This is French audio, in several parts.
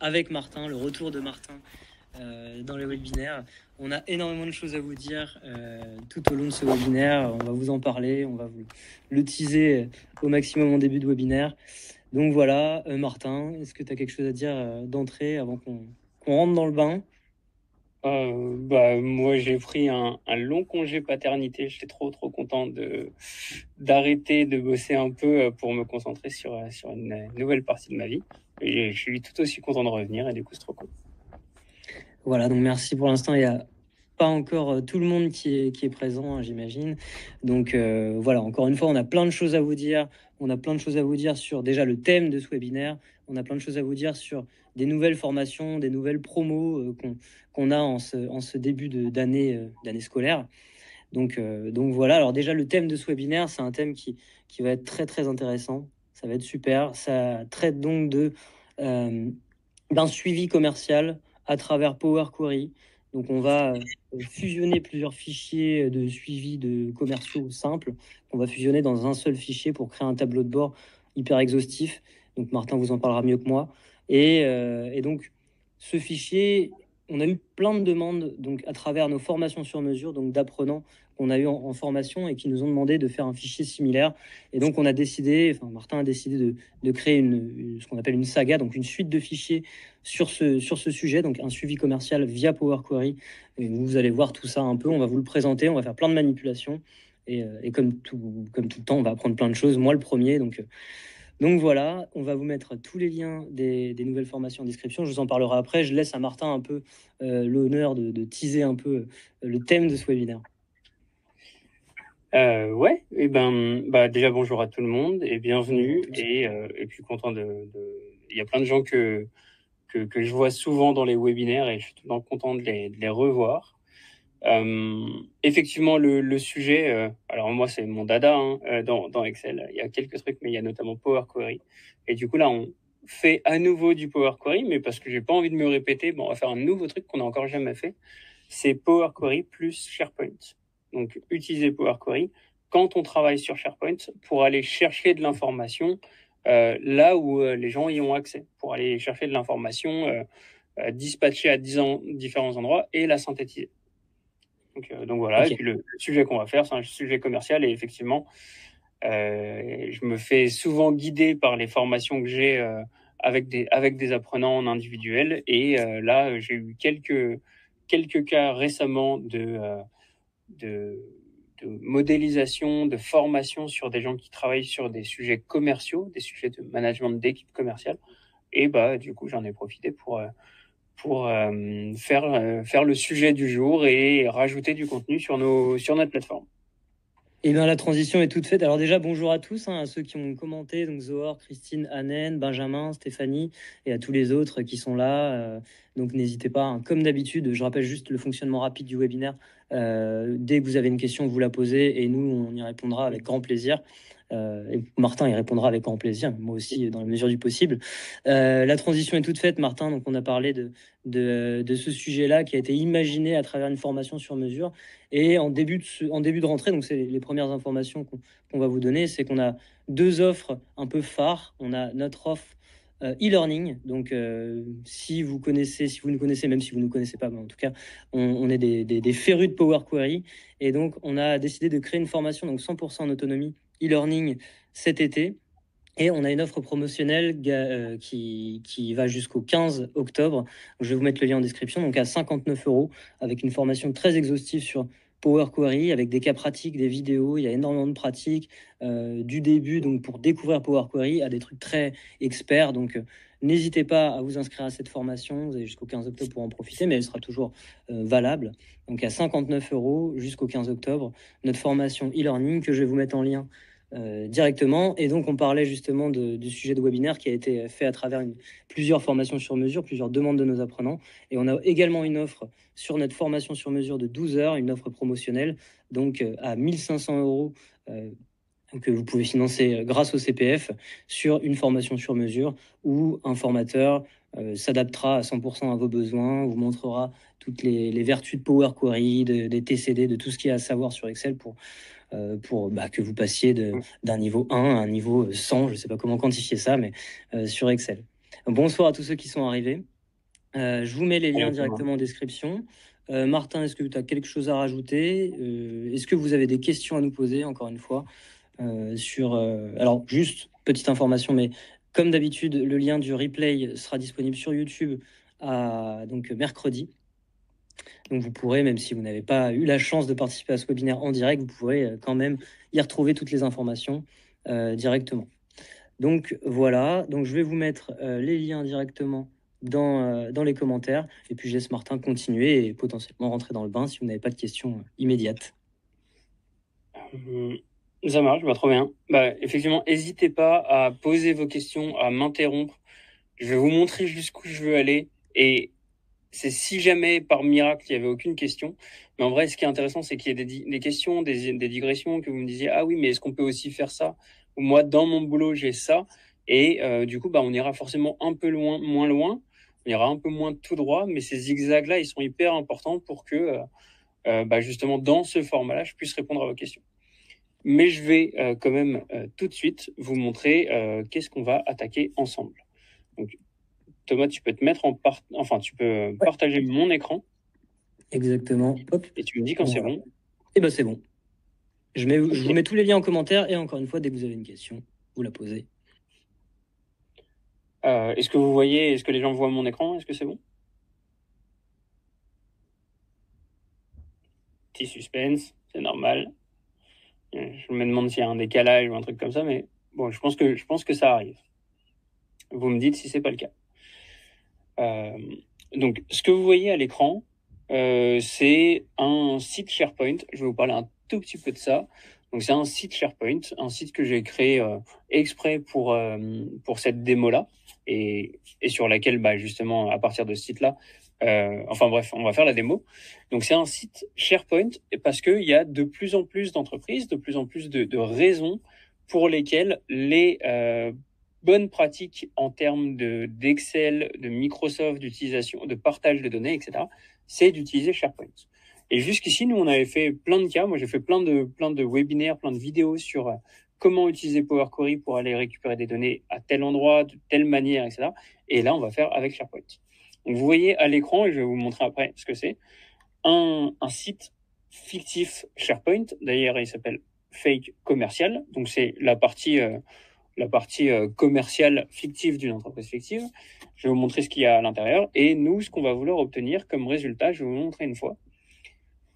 avec Martin, le retour de Martin euh, dans les webinaires. On a énormément de choses à vous dire euh, tout au long de ce webinaire. On va vous en parler, on va vous le teaser au maximum en début de webinaire. Donc voilà, euh, Martin, est-ce que tu as quelque chose à dire d'entrée avant qu'on rentre dans le bain? Bah, moi, j'ai pris un, long congé paternité. J'étais trop, trop content de d'arrêter de bosser un peu pour me concentrer sur, sur une nouvelle partie de ma vie. Je suis tout aussi content de revenir et du coup, c'est trop cool. Voilà, donc merci pour l'instant. Il n'y a pas encore euh, tout le monde qui est, présent, hein, j'imagine. Donc euh, voilà, encore une fois, on a plein de choses à vous dire. On a plein de choses à vous dire sur déjà le thème de ce webinaire. On a plein de choses à vous dire sur des nouvelles formations, des nouvelles promos euh, qu'on a en ce, début d'année d'année scolaire. Donc, donc voilà, alors déjà le thème de ce webinaire, c'est un thème qui, qui va être très très intéressant. Ça va être super. Ça traite donc de d'un suivi commercial à travers Power Query. Donc on va euh, fusionner plusieurs fichiers de suivi de commerciaux simples qu'on va fusionner dans un seul fichier pour créer un tableau de bord hyper exhaustif. Donc Martin vous en parlera mieux que moi. Et, euh, et donc ce fichier, on a eu plein de demandes donc à travers nos formations sur mesure, donc d'apprenants qu'on a eu en, formation et qui nous ont demandé de faire un fichier similaire. Et donc on a décidé, enfin Martin a décidé de, de créer une, ce qu'on appelle une saga, donc une suite de fichiers sur ce, sur ce sujet, donc un suivi commercial via Power Query. Et vous allez voir tout ça un peu, on va vous le présenter, on va faire plein de manipulations. Et, euh, comme, tout, comme tout le temps, on va apprendre plein de choses. Moi le premier, donc donc voilà, on va vous mettre tous les liens des, nouvelles formations en description. Je vous en parlerai après. Je laisse à Martin un peu euh, l'honneur de, teaser un peu euh, le thème de ce webinaire. Euh, ouais, et eh ben, bah déjà bonjour à tout le monde et bienvenue. Et, et puis content de, Il y a plein de gens que, que, je vois souvent dans les webinaires et je suis tout le temps content de les revoir. Euh, effectivement, le, le sujet, euh, alors moi c'est mon dada hein, euh, dans, dans, Excel. Il y a quelques trucs, mais il y a notamment Power Query. Et du coup là, on fait à nouveau du Power Query, mais parce que j'ai pas envie de me répéter, bon, on va faire un nouveau truc qu'on n'a encore jamais fait. C'est Power Query plus SharePoint. Donc utiliser Power Query quand on travaille sur SharePoint pour aller chercher de l'information euh, là où les gens y ont accès, pour aller chercher de l'information dispatchée à différents endroits et la synthétiser. Euh, donc, voilà, et puis le, sujet qu'on va faire, c'est un sujet commercial et effectivement, euh, je me fais souvent guider par les formations que j'ai euh, avec, des, avec des apprenants en individuel. Et là, j'ai eu quelques, quelques cas récemment de, de, modélisation, de formation sur des gens qui travaillent sur des sujets commerciaux, des sujets de management d'équipe commerciale. Et bah, du coup, j'en ai profité pour pour euh, faire, euh, faire le sujet du jour et rajouter du contenu sur, nos, sur notre plateforme. Et eh bien la transition est toute faite. Alors déjà bonjour à tous, hein, à ceux qui ont commenté, donc Zohar, Christine, Annen, Benjamin, Stéphanie et à tous les autres qui sont là. Euh, donc n'hésitez pas, hein. comme d'habitude, je rappelle juste le fonctionnement rapide du webinaire. Dès que vous avez une question, vous la posez et nous on y répondra avec grand plaisir. Euh, et Martin y répondra avec grand plaisir, moi aussi dans la mesure du possible. Euh, la transition est toute faite, Martin. Donc on a parlé de, ce sujet-là qui a été imaginé à travers une formation sur mesure. Et en début de, rentrée, donc c'est les premières informations qu'on va vous donner, c'est qu'on a deux offres un peu phares. On a notre offre euh, e-learning. Donc, si vous connaissez, si vous nous connaissez, même si vous ne nous connaissez pas, en tout cas, on, est des, des, des, férus de Power Query. Et donc, on a décidé de créer une formation donc 100% en autonomie e-learning cet été. Et on a une offre promotionnelle euh, qui, qui va jusqu'au 15 octobre. Je vais vous mettre le lien en description. Donc à 59 euros, avec une formation très exhaustive sur Power Query, avec des cas pratiques, des vidéos. Il y a énormément de pratiques euh, du début, donc pour découvrir Power Query, à des trucs très experts. Donc euh, n'hésitez pas à vous inscrire à cette formation. Vous avez jusqu'au 15 octobre pour en profiter, mais elle sera toujours valable. Donc à 59 euros jusqu'au 15 octobre, notre formation e-learning que je vais vous mettre en lien euh, directement. Et donc, on parlait justement du sujet de webinaire qui a été fait à travers plusieurs formations sur mesure, plusieurs demandes de nos apprenants. Et on a également une offre sur notre formation sur mesure de 12 heures, une offre promotionnelle, donc euh, à 1500 euros. Euh, que vous pouvez financer grâce au CPF sur une formation sur mesure où un formateur s'adaptera à 100% à vos besoins, vous montrera toutes les, vertus de Power Query, des TCD, de tout ce qu'il y a à savoir sur Excel pour euh, pour bah, que vous passiez d'un niveau 1 à un niveau 100, je ne sais pas comment quantifier ça, mais euh, sur Excel. Bonsoir à tous ceux qui sont arrivés. je vous mets les liens directement en description. Martin, est-ce que tu as quelque chose à rajouter? Est-ce que vous avez des questions à nous poser, encore une fois sur, Alors, juste petite information, mais comme d'habitude, le lien du replay sera disponible sur YouTube à, donc, mercredi. Donc vous pourrez, même si vous n'avez pas eu la chance de participer à ce webinaire en direct, vous pourrez euh, quand même y retrouver toutes les informations euh, directement. Donc voilà, donc je vais vous mettre euh, les liens directement dans, dans les commentaires et puis je laisse Martin continuer et potentiellement rentrer dans le bain si vous n'avez pas de questions immédiates. Ça marche, bah, trop bien. Bah, effectivement, n'hésitez pas à poser vos questions, à m'interrompre. Je vais vous montrer jusqu'où je veux aller et c'est si jamais par miracle il n'y avait aucune question. Mais en vrai, ce qui est intéressant, c'est qu'il y ait des, questions, des, digressions, que vous me disiez, ah oui, mais est-ce qu'on peut aussi faire ça? Moi, dans mon boulot, j'ai ça. Et euh, du coup, bah, on ira forcément un peu loin, moins loin. On ira un peu moins tout droit. Mais ces zigzags-là, ils sont hyper importants pour que, euh, euh, bah, justement, dans ce format-là, je puisse répondre à vos questions. Mais je vais quand même tout de suite vous montrer qu'est-ce qu'on va attaquer ensemble. Thomas, tu peux te mettre en part... enfin, tu peux partager mon écran. Exactement. Et tu me dis quand c'est bon. Eh ben c'est bon. Je, mets, je vous mets tous les liens en commentaire et encore une fois, dès que vous avez une question, vous la posez. Euh, est-ce que vous voyez, est-ce que les gens voient mon écran? Est-ce que c'est bon? Petit suspense, c'est normal. Je me demande s'il y a un décalage ou un truc comme ça, mais bon, je pense que, je pense que ça arrive. Vous me dites si c'est pas le cas. Euh, donc, ce que vous voyez à l'écran, euh, c'est un site SharePoint. Je vais vous parler un tout petit peu de ça. Donc, c'est un site SharePoint, un site que j'ai créé euh, exprès pour, pour cette démo-là et, et sur laquelle, bah, justement, à partir de ce site-là, enfin bref, on va faire la démo. Donc c'est un site SharePoint parce qu'il y a de plus en plus d'entreprises, de plus en plus de, de raisons pour lesquelles les bonnes pratiques en termes de d'Excel, de Microsoft, d'utilisation, de partage de données, etc., c'est d'utiliser SharePoint. Et jusqu'ici, nous, on avait fait plein de cas. Moi, j'ai fait plein de, plein de webinaires, plein de vidéos sur euh, comment utiliser Power Query pour aller récupérer des données à tel endroit, de telle manière, etc. Et là, on va faire avec SharePoint. Vous voyez à l'écran, et je vais vous montrer après ce que c'est, un, un site fictif SharePoint. D'ailleurs, il s'appelle Fake Commercial. Donc, c'est la partie... Euh, la partie euh, commerciale fictive d'une entreprise fictive. Je vais vous montrer ce qu'il y a à l'intérieur. Et nous, ce qu'on va vouloir obtenir comme résultat, je vais vous montrer une fois,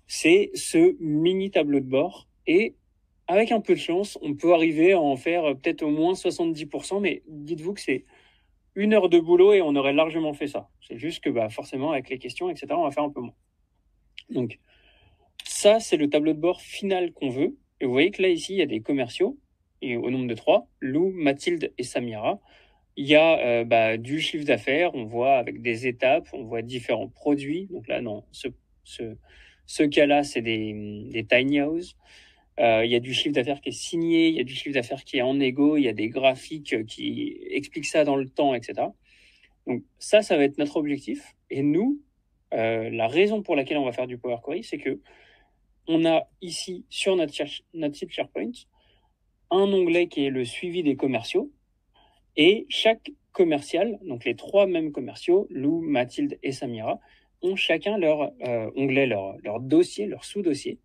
c'est ce mini tableau de bord. Et avec un peu de chance, on peut arriver à en faire peut-être au moins 70%, mais dites-vous que c'est une heure de boulot et on aurait largement fait ça. C'est juste que bah, forcément, avec les questions, etc., on va faire un peu moins. Donc, ça, c'est le tableau de bord final qu'on veut. Et vous voyez que là, ici, il y a des commerciaux et au nombre de trois, Lou, Mathilde et Samira. Il y a euh, bah, du chiffre d'affaires, on voit avec des étapes, on voit différents produits. Donc là, non, ce, cas-là, c'est des, tiny houses. Euh, il y a du chiffre d'affaires qui est signé, il y a du chiffre d'affaires qui est en égo, il y a des graphiques qui expliquent ça dans le temps, etc. Donc ça, ça va être notre objectif. Et nous, euh, la raison pour laquelle on va faire du Power Query, c'est que on a ici sur notre, notre site SharePoint un onglet qui est le suivi des commerciaux. Et chaque commercial, donc les trois mêmes commerciaux, Lou, Mathilde et Samira, ont chacun leur euh, onglet, leur, dossier, leur sous-dossier.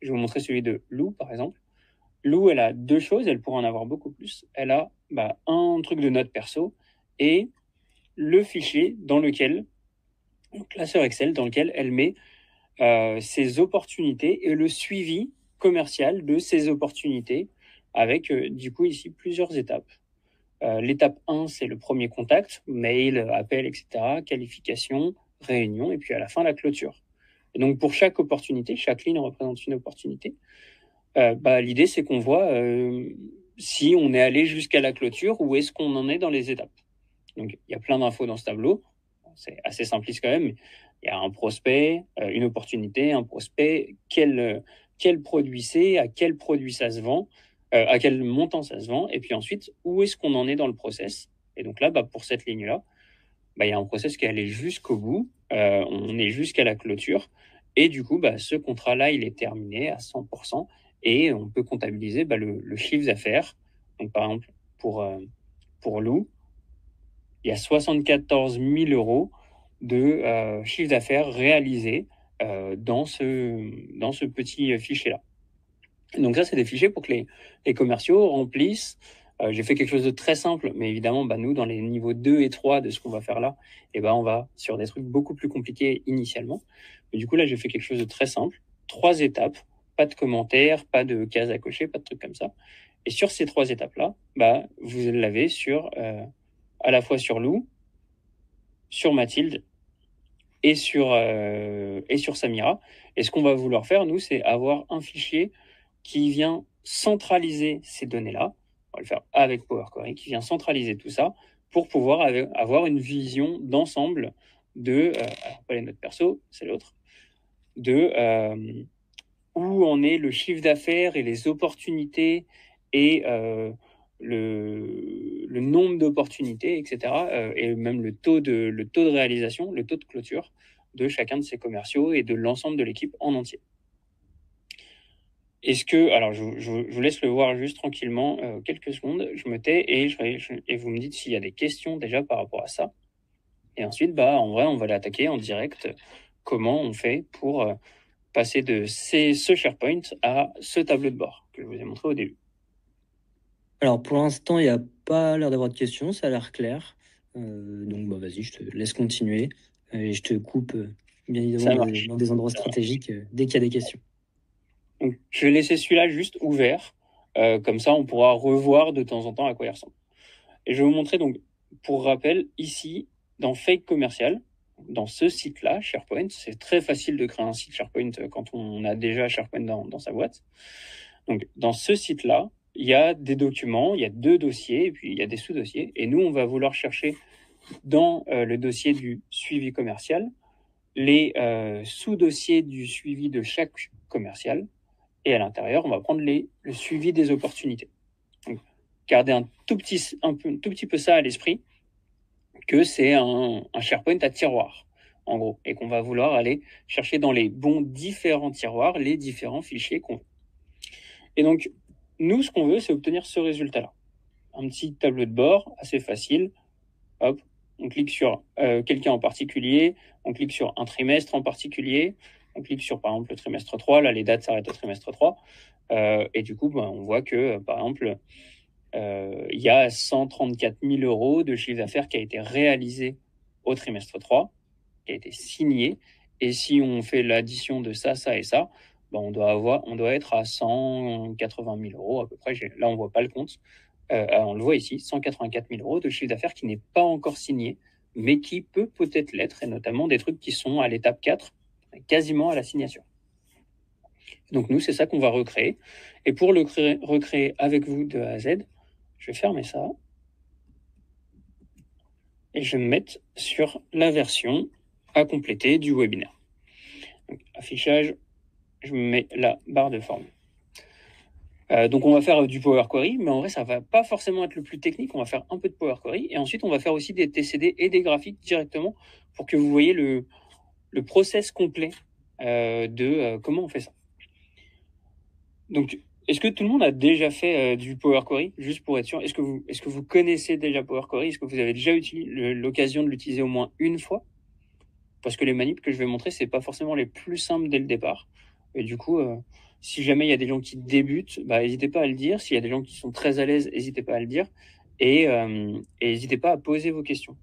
Je vais vous montrer celui de Lou, par exemple. Lou, elle a deux choses, elle pourrait en avoir beaucoup plus. Elle a bah, un truc de note perso et le fichier dans lequel, donc classeur Excel, dans lequel elle met euh, ses opportunités et le suivi commercial de ces opportunités avec euh, du coup ici plusieurs étapes. Euh, l'étape 1, c'est le premier contact, mail, appel, etc., qualification, réunion, et puis à la fin, la clôture. Et donc pour chaque opportunité, chaque ligne représente une opportunité. Euh, bah, L'idée, c'est qu'on voit si on est allé jusqu'à la clôture ou est-ce qu'on en est dans les étapes. Donc il y a plein d'infos dans ce tableau. C'est assez simpliste quand même. Il y a un prospect, une opportunité, un prospect, quel, quel produit c'est, à quel produit ça se vend, euh, à quel montant ça se vend, et puis ensuite, où est-ce qu'on en est dans le process. Et donc là, bah, pour cette ligne-là, bah, il y a un process qui est allé jusqu'au bout, euh, on est jusqu'à la clôture, et du coup, bah, ce contrat-là, il est terminé à 100%, et on peut comptabiliser le, chiffre d'affaires. Donc par exemple, pour, euh, Lou, il y a 74 000 euros de chiffre d'affaires réalisé dans ce petit fichier-là. Donc ça, c'est des fichiers pour que les, commerciaux remplissent euh, j'ai fait quelque chose de très simple, mais évidemment, bah, nous, dans les niveaux 2 et 3 de ce qu'on va faire là, eh ben, on va sur des trucs beaucoup plus compliqués initialement. Mais du coup, là, j'ai fait quelque chose de très simple. Trois étapes, pas de commentaires, pas de cases à cocher, pas de trucs comme ça. Et sur ces trois étapes-là, bah, vous l'avez sur, euh, à la fois sur Lou, sur Mathilde et sur, euh, et sur Samira. Et ce qu'on va vouloir faire, nous, c'est avoir un fichier qui vient centraliser ces données-là on va le faire avec Power Query, qui vient centraliser tout ça pour pouvoir avoir une vision d'ensemble de, euh, pas les perso, c'est l'autre, de euh, où en est le chiffre d'affaires et les opportunités et euh, le, nombre d'opportunités, etc. et même le taux de réalisation, le taux de clôture de chacun de ces commerciaux et de l'ensemble de l'équipe en entier. Est-ce que, alors je, vous laisse le voir juste tranquillement euh, quelques secondes, je me tais et, je, et vous me dites s'il y a des questions déjà par rapport à ça. Et ensuite, bah, en vrai, on va l'attaquer en direct. Comment on fait pour euh, passer de ces, ce SharePoint à ce tableau de bord que je vous ai montré au début Alors pour l'instant, il n'y a pas l'air d'avoir de questions, ça a l'air clair. Euh, donc bah, vas-y, je te laisse continuer et je te coupe bien évidemment dans des endroits stratégiques dès qu'il y a des questions je vais laisser celui-là juste ouvert. Euh, comme ça, on pourra revoir de temps en temps à quoi il ressemble. Et je vais vous montrer donc, pour rappel, ici, dans Fake Commercial, dans ce site-là, SharePoint, c'est très facile de créer un site SharePoint euh, quand on a déjà SharePoint dans, sa boîte. Donc, dans ce site-là, il y a des documents, il y a deux dossiers, et puis il y a des sous-dossiers. Et nous, on va vouloir chercher dans euh, le dossier du suivi commercial les sous-dossiers du suivi de chaque commercial et à l'intérieur, on va prendre le suivi des opportunités. Gardez un tout petit, un, peu, tout petit peu ça à l'esprit, que c'est un, un SharePoint à tiroir, en gros, et qu'on va vouloir aller chercher dans les bons différents tiroirs les différents fichiers qu'on veut. Et donc, nous, ce qu'on veut, c'est obtenir ce résultat-là. Un petit tableau de bord assez facile. Hop, on clique sur euh, quelqu'un en particulier, on clique sur un trimestre en particulier, on clique sur, par exemple, le trimestre 3. Là, les dates s'arrêtent au trimestre 3. Euh, et du coup, ben, on voit que, euh, par exemple, euh, il y a 134 000 euros de chiffre d'affaires qui a été réalisé au trimestre 3, qui a été signé. Et si on fait l'addition de ça, ça et ça, ben, on, doit avoir, on doit être à 180 000 euros à peu près. Là, on ne voit pas le compte. on le voit ici, 184 000 euros de chiffre d'affaires qui n'est pas encore signé, mais qui peut peut-être l'être, et notamment des trucs qui sont à l'étape 4, quasiment à la signature. Donc nous, c'est ça qu'on va recréer. Et pour le recréer avec vous de A à Z, je vais fermer ça. Et je vais me mettre sur la version à compléter du webinaire. affichage, je me mets la barre de forme. Euh, donc on va faire du Power Query, mais en vrai ça va pas forcément être le plus technique. On va faire un peu de Power Query et ensuite on va faire aussi des TCD et des graphiques directement pour que vous voyez le, le process complet euh, de euh, comment on fait ça. Donc, est-ce que tout le monde a déjà fait euh, du Power Query, juste pour être sûr? Est-ce que vous, est-ce que vous connaissez déjà Power Query? Est-ce que vous avez déjà eu l'occasion de l'utiliser au moins une fois? Parce que les manips que je vais montrer, c'est pas forcément les plus simples dès le départ. Et du coup, si jamais il y a des gens qui débutent, bah, n'hésitez pas à le dire. S'il y a des gens qui sont très à l'aise, n'hésitez pas à le dire. Et n'hésitez pas à poser vos questions.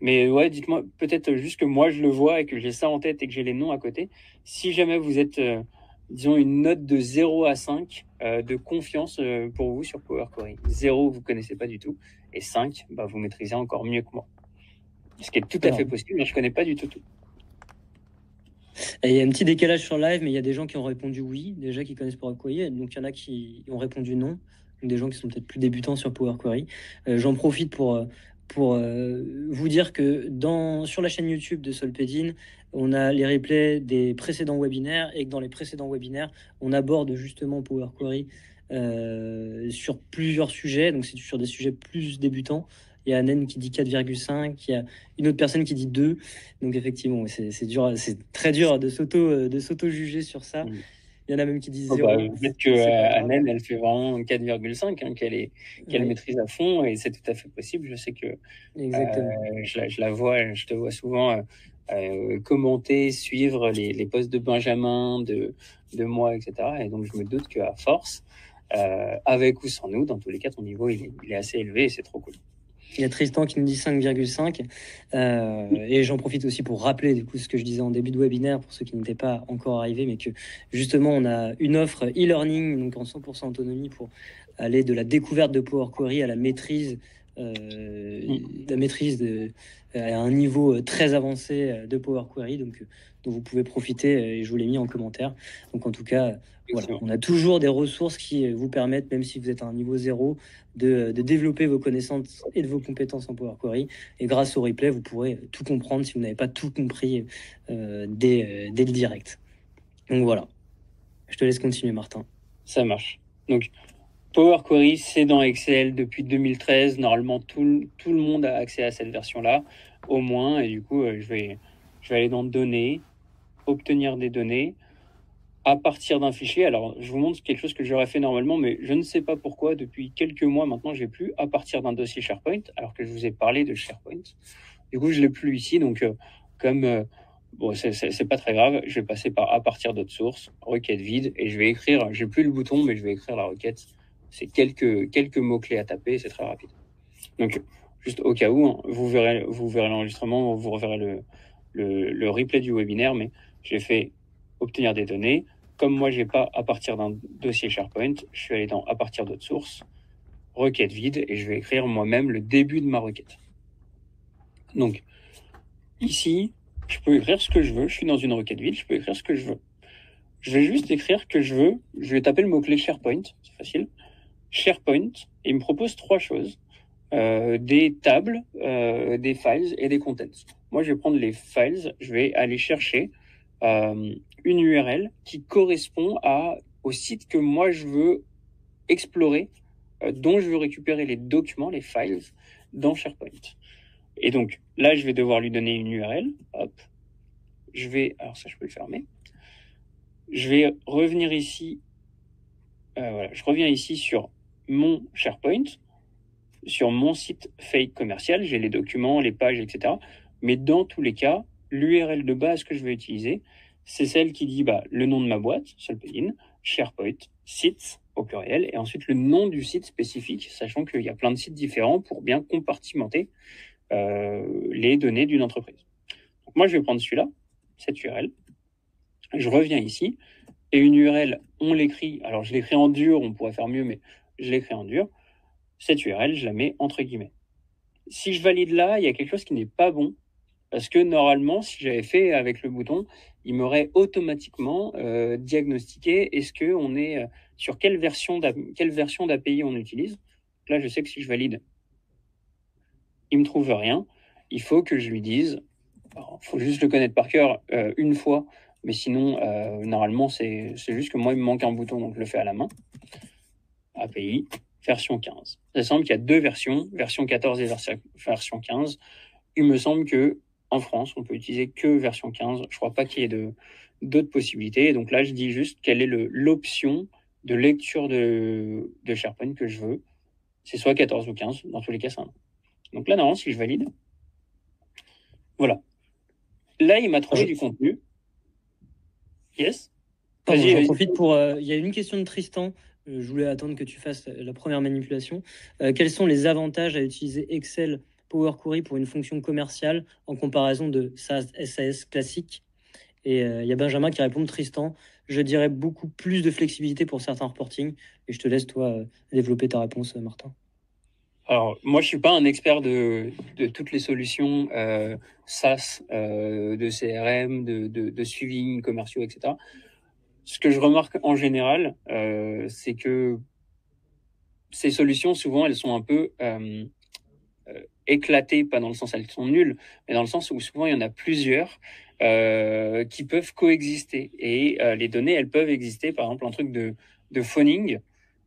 Mais ouais, dites-moi peut-être juste que moi je le vois et que j'ai ça en tête et que j'ai les noms à côté. Si jamais vous êtes, euh, disons, une note de 0 à 5 euh, de confiance euh, pour vous sur Power Query. 0, vous connaissez pas du tout. Et 5, bah, vous maîtrisez encore mieux que moi. Ce qui est tout à fait possible, mais je connais pas du tout tout. il y a un petit décalage sur live, mais il y a des gens qui ont répondu oui, déjà qui connaissent Power Query, donc il y en a qui ont répondu non, des gens qui sont peut-être plus débutants sur Power Query. J'en profite pour pour euh, vous dire que sur la chaîne YouTube de Solpedine, on a les replays des précédents webinaires et que dans les précédents webinaires, on aborde justement Power Query euh, sur plusieurs sujets. Donc, c'est sur des sujets plus débutants. Il y a Anen qui dit 4,5, il y a une autre personne qui dit 2. Donc, effectivement, c'est dur, c'est très dur de de s'auto-juger sur ça. Il y en a même qui disent oh, 0. Bah, Peut-être que euh, elle fait vraiment 4,5, hein, qu'elle est, qu'elle maîtrise à fond, et c'est tout à fait possible. Je sais que euh, je, la, je, la, vois, je te vois souvent euh, euh commenter, suivre les, les posts de Benjamin, de, de moi, etc. Et donc, je me doute qu'à force, euh, avec ou sans nous, dans tous les cas, ton niveau, il est, il est assez élevé et c'est trop cool. Il y a Tristan qui nous dit 5,5. Euh, et j'en profite aussi pour rappeler du coup ce que je disais en début de webinaire pour ceux qui n'étaient pas encore arrivés, mais que justement on a une offre e-learning donc en 100% autonomie pour aller de la découverte de Power Query à la maîtrise, euh, la maîtrise de, à un niveau très avancé de Power Query. Donc dont vous pouvez profiter et je vous l'ai mis en commentaire. Donc en tout cas, voilà, on a toujours des ressources qui vous permettent, même si vous êtes à un niveau zéro, de, développer vos connaissances et de vos compétences en Power Query. Et grâce au replay, vous pourrez tout comprendre si vous n'avez pas tout compris euh, dès, euh, dès, le direct. Donc voilà. Je te laisse continuer, Martin. Ça marche. Donc, Power Query, c'est dans Excel depuis 2013. Normalement, tout, tout, le monde a accès à cette version-là, au moins. Et du coup, euh, je, vais, je vais aller dans Données, obtenir des données à partir d'un fichier. Alors, je vous montre quelque chose que j'aurais fait normalement, mais je ne sais pas pourquoi, depuis quelques mois maintenant, j'ai plus à partir d'un dossier SharePoint, alors que je vous ai parlé de SharePoint. Du coup, je l'ai plus ici, donc euh, comme euh, bon, c'est pas très grave, je vais passer par à partir d'autres sources, requête vide, et je vais écrire. J'ai plus le bouton, mais je vais écrire la requête. C'est quelques quelques mots clés à taper, c'est très rapide. Donc, juste au cas où, hein, vous verrez vous verrez l'enregistrement, vous reverrez le, le le replay du webinaire, mais j'ai fait obtenir des données. Comme moi, j'ai pas à partir d'un dossier SharePoint, je suis allé dans à partir d'autres sources, requête vide, et je vais écrire moi-même le début de ma requête. Donc, ici, je peux écrire ce que je veux. Je suis dans une requête vide, je peux écrire ce que je veux. Je vais juste écrire que je veux, je vais taper le mot-clé SharePoint, c'est facile. SharePoint, et il me propose trois choses. Euh, des tables, euh, des files et des contents. Moi, je vais prendre les files, je vais aller chercher euh, une URL qui correspond à, au site que moi je veux explorer, euh, dont je veux récupérer les documents, les files dans SharePoint. Et donc là, je vais devoir lui donner une URL. Hop. Je vais, alors ça, je peux le fermer. Je vais revenir ici. Euh, voilà, je reviens ici sur mon SharePoint, sur mon site fake commercial. J'ai les documents, les pages, etc. Mais dans tous les cas, l'URL de base que je vais utiliser, c'est celle qui dit bah, le nom de ma boîte, SharePoint, site au pluriel, et ensuite le nom du site spécifique, sachant qu'il y a plein de sites différents pour bien compartimenter euh, les données d'une entreprise. Donc moi, je vais prendre celui-là, cette URL. Je reviens ici, et une URL, on l'écrit, alors je l'écris en dur, on pourrait faire mieux, mais je l'écris en dur. Cette URL, je la mets entre guillemets. Si je valide là, il y a quelque chose qui n'est pas bon, parce que normalement, si j'avais fait avec le bouton, il m'aurait automatiquement euh, diagnostiqué est-ce que on est euh, sur quelle version d'API on utilise. Là, je sais que si je valide, il me trouve rien. Il faut que je lui dise, il faut juste le connaître par cœur euh, une fois, mais sinon, normalement, c'est juste que moi, il me manque un bouton, donc je le fais à la main. API, version 15. Il semble qu'il y a deux versions, version 14 et version 15. Il me semble que en France, on peut utiliser que version 15. Je crois pas qu'il y ait d'autres possibilités. donc là, je dis juste quelle est l'option de lecture de, de, SharePoint que je veux. C'est soit 14 ou 15. Dans tous les cas, c'est un. Donc là, normalement, si je valide, voilà. Là, il m'a trouvé du contenu. Yes. J'en profite pour. Euh, il y a une question de Tristan. Euh, je voulais attendre que tu fasses la première manipulation. Euh, quels sont les avantages à utiliser Excel Power Query pour une fonction commerciale en comparaison de SAS classique. Et euh, il y a Benjamin qui répond Tristan, je dirais beaucoup plus de flexibilité pour certains reporting. Et je te laisse, toi, euh, développer ta réponse, euh, Martin. Alors, moi, je suis pas un expert de, toutes les solutions SaaS, de CRM, de, de, suivi commerciaux, etc. Ce que je remarque en général, c'est que ces solutions, souvent, elles sont un peu éclatées, pas dans le sens elles sont nulles, mais dans le sens où souvent il y en a plusieurs euh, qui peuvent coexister. Et euh, les données, elles peuvent exister, par exemple un truc de, de phoning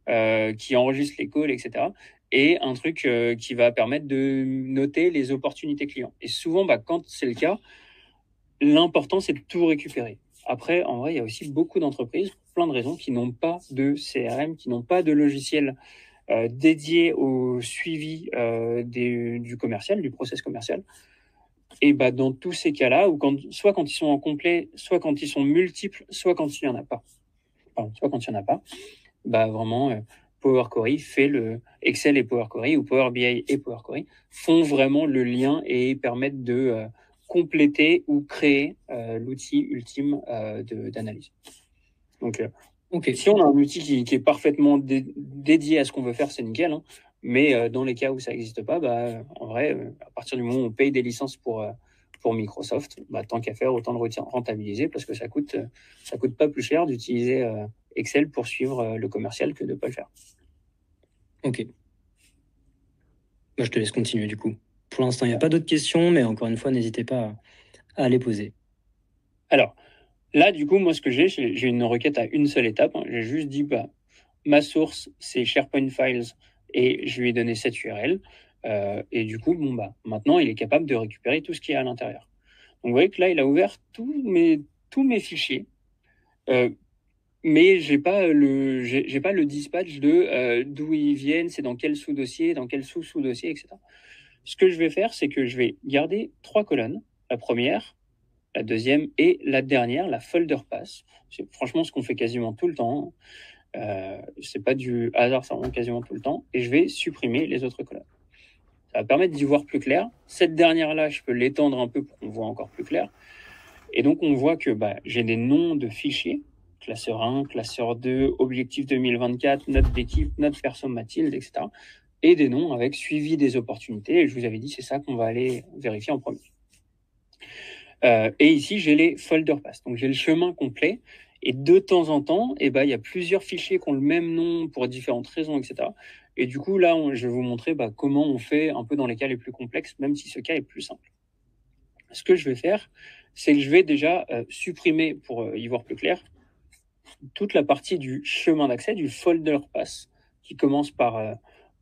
euh, qui enregistre les calls, etc. Et un truc qui va permettre de noter les opportunités clients. Et souvent, bah, quand c'est le cas, l'important, c'est de tout récupérer. Après, en vrai, il y a aussi beaucoup d'entreprises, plein de raisons, qui n'ont pas de CRM, qui n'ont pas de logiciel euh, dédié au suivi euh, du commercial, du process commercial. Et bah, dans tous ces cas-là, ou quand, soit quand ils sont en complet, soit quand ils sont multiples, soit quand il n'y en a pas. soit quand il n'y en a pas, bah, vraiment, euh, Power Query fait le Excel et Power Query ou Power BI et Power Query font vraiment le lien et permettent de euh, compléter ou créer euh, l'outil ultime d'analyse. Donc, si on a un outil qui, est parfaitement dédié à ce qu'on veut faire, c'est nickel. Hein. Mais euh, dans les cas où ça n'existe pas, bah, en vrai, euh, à partir du moment où on paye des licences pour, euh, pour Microsoft, bah, tant qu'à faire, autant le rentabiliser parce que ça coûte, ça coûte pas plus cher d'utiliser Excel pour suivre le commercial que de ne pas le faire. Ok. Bah, je te laisse continuer du coup. Pour l'instant, il n'y a pas d'autres questions, mais encore une fois, n'hésitez pas à, les poser. Alors, là, du coup, moi, ce que j'ai, j'ai une requête à une seule étape. Hein. J'ai juste dit, bah, ma source, c'est SharePoint Files et je lui ai donné cette URL. Euh, et du coup, bon, bah, maintenant, il est capable de récupérer tout ce qui est à l'intérieur. Donc, vous voyez que là, il a ouvert tous mes, tous mes fichiers. Euh, mais j'ai pas le j'ai pas le dispatch de euh, d'où ils viennent, c'est dans quel sous-dossier, dans quel sous-sous-dossier, etc. Ce que je vais faire, c'est que je vais garder trois colonnes. La première, la deuxième et la dernière, la folder pass. C'est franchement ce qu'on fait quasiment tout le temps. Euh, c'est pas du hasard, ça remonte quasiment tout le temps. Et je vais supprimer les autres colonnes. Ça va permettre d'y voir plus clair. Cette dernière-là, je peux l'étendre un peu pour qu'on voit encore plus clair. Et donc, on voit que bah, j'ai des noms de fichiers. Classeur 1, classeur 2, objectif 2024, note d'équipe, note perso Mathilde, etc. Et des noms avec suivi des opportunités. Et je vous avais dit, c'est ça qu'on va aller vérifier en premier. Euh, et ici, j'ai les folder pass. Donc, j'ai le chemin complet. Et de temps en temps, eh ben, il y a plusieurs fichiers qui ont le même nom pour différentes raisons, etc. Et du coup, là, je vais vous montrer bah, comment on fait un peu dans les cas les plus complexes, même si ce cas est plus simple. Ce que je vais faire, c'est que je vais déjà euh, supprimer, pour euh, y voir plus clair, toute la partie du chemin d'accès, du folder pass, qui commence par euh,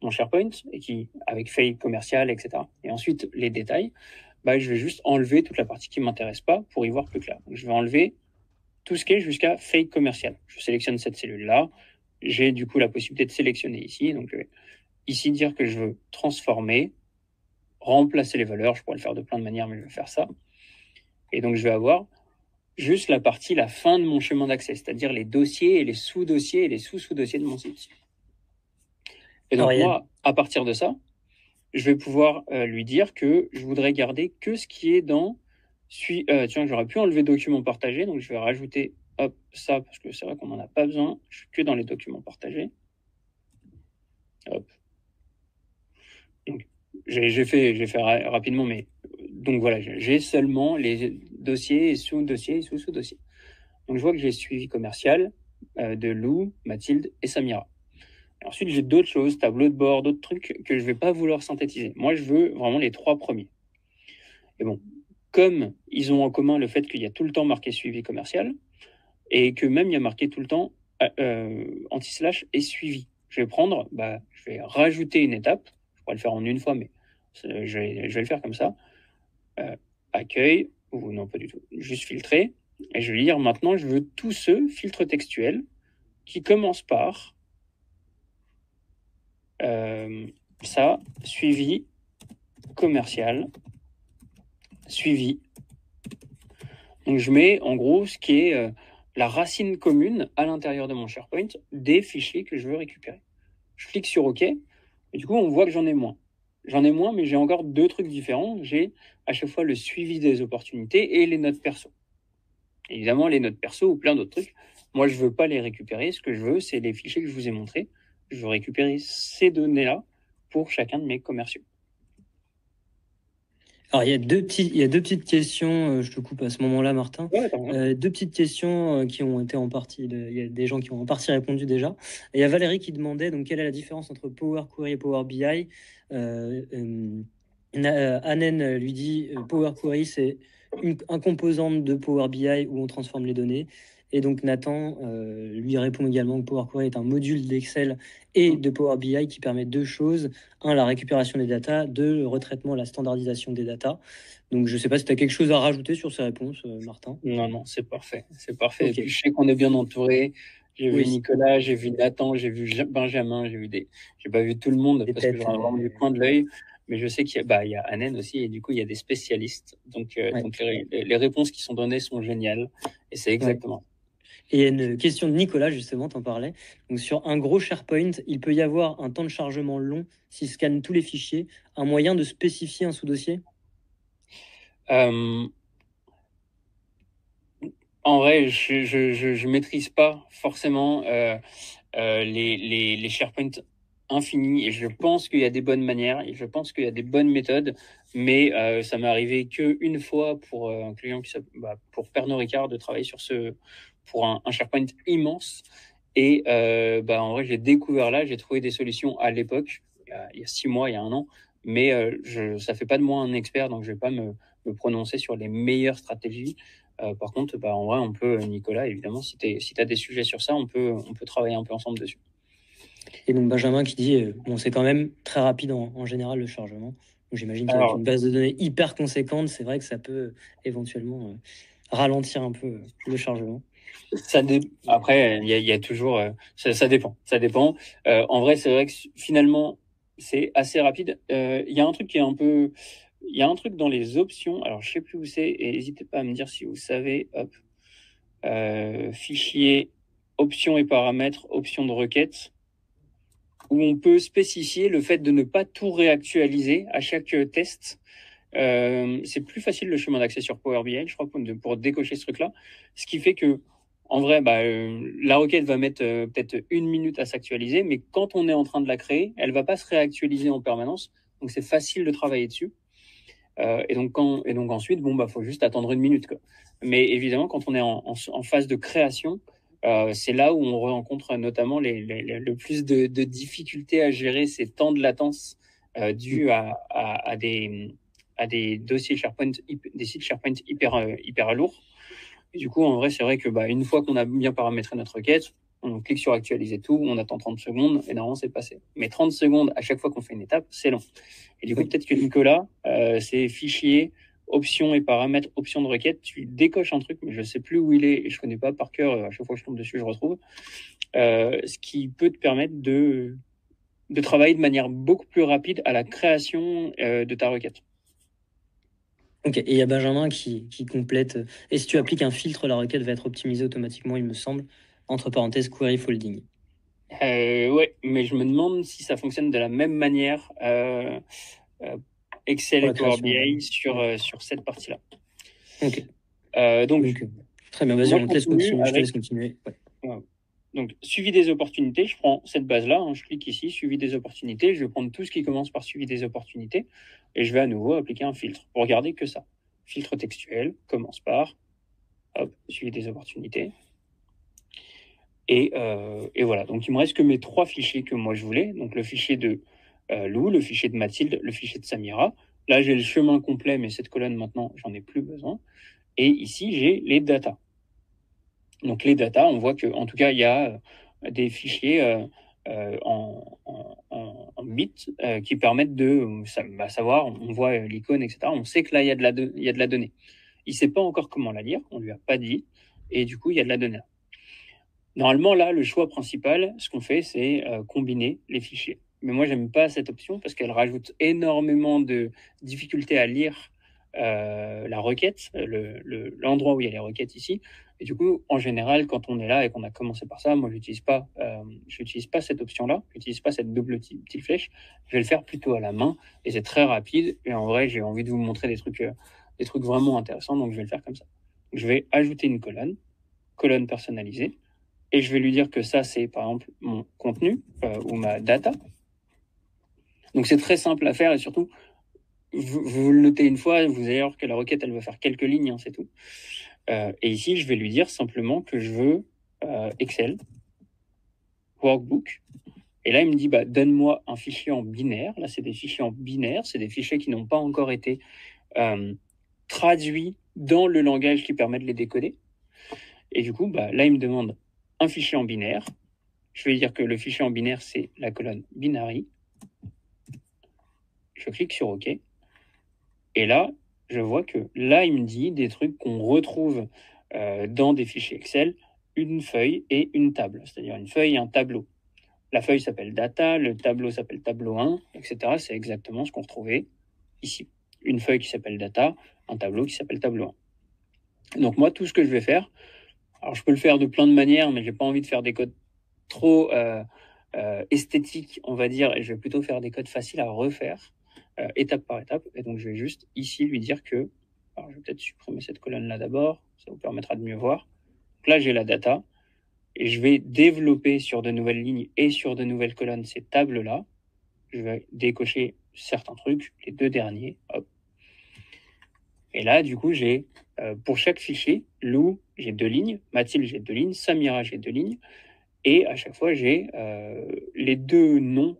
mon SharePoint, et qui, avec fake commercial, etc. Et ensuite, les détails, bah, je vais juste enlever toute la partie qui ne m'intéresse pas pour y voir plus clair. Donc, je vais enlever tout ce qui est jusqu'à fake commercial. Je sélectionne cette cellule-là. J'ai du coup la possibilité de sélectionner ici. Donc, je vais ici dire que je veux transformer, remplacer les valeurs. Je pourrais le faire de plein de manières, mais je vais faire ça. Et donc, je vais avoir juste la partie, la fin de mon chemin d'accès, c'est-à-dire les dossiers et les sous-dossiers et les sous-sous-dossiers de mon site. Et donc, moi, à partir de ça, je vais pouvoir euh, lui dire que je voudrais garder que ce qui est dans euh, tiens, j'aurais pu enlever documents partagés, donc je vais rajouter ça, parce que c'est vrai qu'on n'en a pas besoin. Je suis que dans les documents partagés. Hop. J'ai fait, rapidement, mais donc voilà, j'ai seulement les dossiers sous-dossiers sous-sous-dossiers. Donc je vois que j'ai suivi commercial euh, de Lou, Mathilde et Samira. Ensuite, j'ai d'autres choses, tableau de bord, d'autres trucs que je ne vais pas vouloir synthétiser. Moi, je veux vraiment les trois premiers. Et bon, comme ils ont en commun le fait qu'il y a tout le temps marqué suivi commercial et que même il y a marqué tout le temps euh, euh, anti-slash et suivi. Je vais prendre, bah, je vais rajouter une étape. Je pourrais le faire en une fois, mais je vais, je vais le faire comme ça. Euh, accueil, ou non, pas du tout, juste filtrer. Et je vais lire maintenant, je veux tous ceux, filtres textuels, qui commencent par ça, suivi commercial suivi. Donc je mets en gros ce qui est euh, la racine commune à l'intérieur de mon SharePoint des fichiers que je veux récupérer. Je clique sur OK et du coup on voit que j'en ai moins. J'en ai moins mais j'ai encore deux trucs différents. J'ai à chaque fois le suivi des opportunités et les notes perso. Évidemment les notes perso ou plein d'autres trucs. Moi je veux pas les récupérer. Ce que je veux c'est les fichiers que je vous ai montrés. Je veux récupérer ces données-là pour chacun de mes commerciaux. Alors, il y a deux, petits, il y a deux petites questions, euh, je te coupe à ce moment-là, Martin. Euh, deux petites questions euh, qui ont été en partie, il y a des gens qui ont en partie répondu déjà. Et il y a Valérie qui demandait donc quelle est la différence entre Power Query et Power BI. Anen lui dit Power Query, c'est un composant de Power BI où on transforme les données. Et donc Nathan euh, lui répond également que Power Query est un module d'Excel et de Power BI qui permet deux choses. Un, la récupération des datas. Deux, le retraitement, la standardisation des datas. Donc je ne sais pas si tu as quelque chose à rajouter sur ces réponses, euh, Martin. Non, non, c'est parfait. C'est parfait. je sais qu'on est bien entouré. J'ai vu Nicolas, j'ai vu Nathan, j'ai vu Benjamin, j'ai vu des. J'ai pas vu tout le monde parce que j'aurais vraiment du coin de l'œil. Mais je sais qu'il y a, bah, y a Anen aussi, et du coup, il y a des spécialistes. Donc, euh, donc les, réponses qui sont données sont géniales. Et c'est exactement. Et une question de Nicolas, justement, t'en parlais. Donc, sur un gros SharePoint, il peut y avoir un temps de chargement long s'il scanne tous les fichiers. Un moyen de spécifier un sous-dossier? Euh, En vrai, je ne maîtrise pas forcément euh, euh, les, les, les SharePoint infinis je pense qu'il y a des bonnes manières et je pense qu'il y a des bonnes méthodes, mais ça m'est arrivé qu'une fois pour un client qui bah, pour Pernod Ricard de travailler sur ce pour un, SharePoint immense. Et euh, bah, en vrai, j'ai découvert là, j'ai trouvé des solutions à l'époque, il, y a six mois, il y a un an, mais euh, je, ça fait pas de moi un expert, donc je vais pas me, me prononcer sur les meilleures stratégies. Euh, par contre, bah, en vrai, on peut, Nicolas, évidemment, si tu si as des sujets sur ça, on peut, on peut travailler un peu ensemble dessus. Et donc Benjamin qui dit, bon, c'est quand même très rapide en, en général le chargement. J'imagine qu'avec une base de données hyper conséquente, c'est vrai que ça peut éventuellement ralentir un peu le chargement. Après, il y, a, toujours. Euh, ça, dépend. Ça dépend. Euh, en vrai, c'est vrai que finalement, c'est assez rapide. Euh, il y a un truc qui est un peu. Il y a un truc dans les options. Alors, je sais plus où c'est. Et n'hésitez pas à me dire si vous savez. Hop. fichier, options et paramètres, options de requête, où on peut spécifier le fait de ne pas tout réactualiser à chaque test. C'est plus facile le chemin d'accès sur Power BI, je crois, pour, décocher ce truc-là. Ce qui fait que en vrai, bah, euh, la requête va mettre euh, peut-être une minute à s'actualiser, mais quand on est en train de la créer, elle va pas se réactualiser en permanence. Donc c'est facile de travailler dessus. Euh, et donc ensuite, bon bah faut juste attendre une minute. Mais évidemment, quand on est en, phase de création, c'est là où on rencontre notamment le plus de, difficultés à gérer ces temps de latence dus à, des à des dossiers SharePoint, des sites SharePoint hyper hyper lourds du coup, en vrai, c'est vrai que bah, une fois qu'on a bien paramétré notre requête, on clique sur actualiser tout, on attend 30 secondes et normalement c'est passé. Mais 30 secondes à chaque fois qu'on fait une étape, c'est long. Et du coup, peut-être que Nicolas, euh, c'est fichier, options et paramètres, options de requête, tu décoches un truc, mais je sais plus où il est et je connais pas par cœur. À chaque fois que je tombe dessus, je retrouve. Euh, ce qui peut te permettre de de travailler de manière beaucoup plus rapide à la création euh, de ta requête. Ok, et il y a Benjamin qui, qui, complète. Et si tu appliques un filtre, la requête va être optimisée automatiquement, il me semble. Entre parenthèses, query folding. Euh, ouais, mais je me demande si ça fonctionne de la même manière euh, euh Excel et Power BI sur, euh, sur cette partie-là. Ok. Donc, très bien, vas-y, on te laisse continuer. Je te laisse continuer. Ouais. Donc, suivi des opportunités, je prends cette base-là, hein, je clique ici, suivi des opportunités, je vais prendre tout ce qui commence par suivi des opportunités, et je vais à nouveau appliquer un filtre pour regarder que ça. Filtre textuel, commence par, hop, suivi des opportunités. Et, euh, voilà, donc il me reste que mes trois fichiers que moi je voulais, donc le fichier de euh, Lou, le fichier de Mathilde, le fichier de Samira. Là, j'ai le chemin complet, mais cette colonne maintenant, j'en ai plus besoin. Et ici, j'ai les datas. Donc les data, on voit qu'en tout cas, il y a euh, des fichiers euh, euh, en, bits qui permettent de bah, savoir, on voit l'icône, etc. On sait que là, il y, a de la il y a de la donnée. Il ne sait pas encore comment la lire, on ne lui a pas dit, et du coup, il y a de la donnée. Normalement, là, le choix principal, ce qu'on fait, c'est combiner les fichiers. Mais moi, j'aime pas cette option parce qu'elle rajoute énormément de difficultés à lire la requête, l'endroit où il y a les requêtes ici. Et du coup, en général, quand on est là et qu'on a commencé par ça, moi, j'utilise pas, euh, pas cette option-là, j'utilise pas cette double petite flèche. Je vais le faire plutôt à la main et c'est très rapide. Et en vrai, j'ai envie de vous montrer des trucs, euh, des trucs vraiment intéressants, donc je vais le faire comme ça. Je vais ajouter une colonne, colonne personnalisée, et je vais lui dire que ça, c'est par exemple mon contenu euh, ou ma data. Donc c'est très simple à faire et surtout, vous, vous, le notez une fois, vous allez voir que la requête, elle va faire quelques lignes, hein, c'est tout. Euh, et ici, je vais lui dire simplement que je veux euh, Excel, Workbook. Et là, il me dit, bah, donne-moi un fichier en binaire. Là, c'est des fichiers en binaire, c'est des fichiers qui n'ont pas encore été euh, traduits dans le langage qui permet de les décoder. Et du coup, bah, là, il me demande un fichier en binaire. Je vais dire que le fichier en binaire, c'est la colonne binary. Je clique sur OK. Et là, je vois que là, il me dit des trucs qu'on retrouve euh, dans des fichiers Excel, une feuille et une table, c'est-à-dire une feuille et un tableau. La feuille s'appelle data, le tableau s'appelle tableau 1, etc. C'est exactement ce qu'on retrouvait ici. Une feuille qui s'appelle data, un tableau qui s'appelle tableau 1. Donc moi, tout ce que je vais faire, alors je peux le faire de plein de manières, mais j'ai pas envie de faire des codes trop euh, euh, esthétiques, on va dire, et je vais plutôt faire des codes faciles à refaire, euh, étape par étape. Et donc je vais juste ici lui dire que, je vais peut-être supprimer cette colonne-là d'abord, ça vous permettra de mieux voir. Là, j'ai la data, et je vais développer sur de nouvelles lignes et sur de nouvelles colonnes ces tables-là. Je vais décocher certains trucs, les deux derniers. Et là, du coup, j'ai euh, pour chaque fichier, Lou, j'ai deux lignes, Mathilde, j'ai deux lignes, Samira, j'ai deux lignes, et à chaque fois, j'ai euh, les deux noms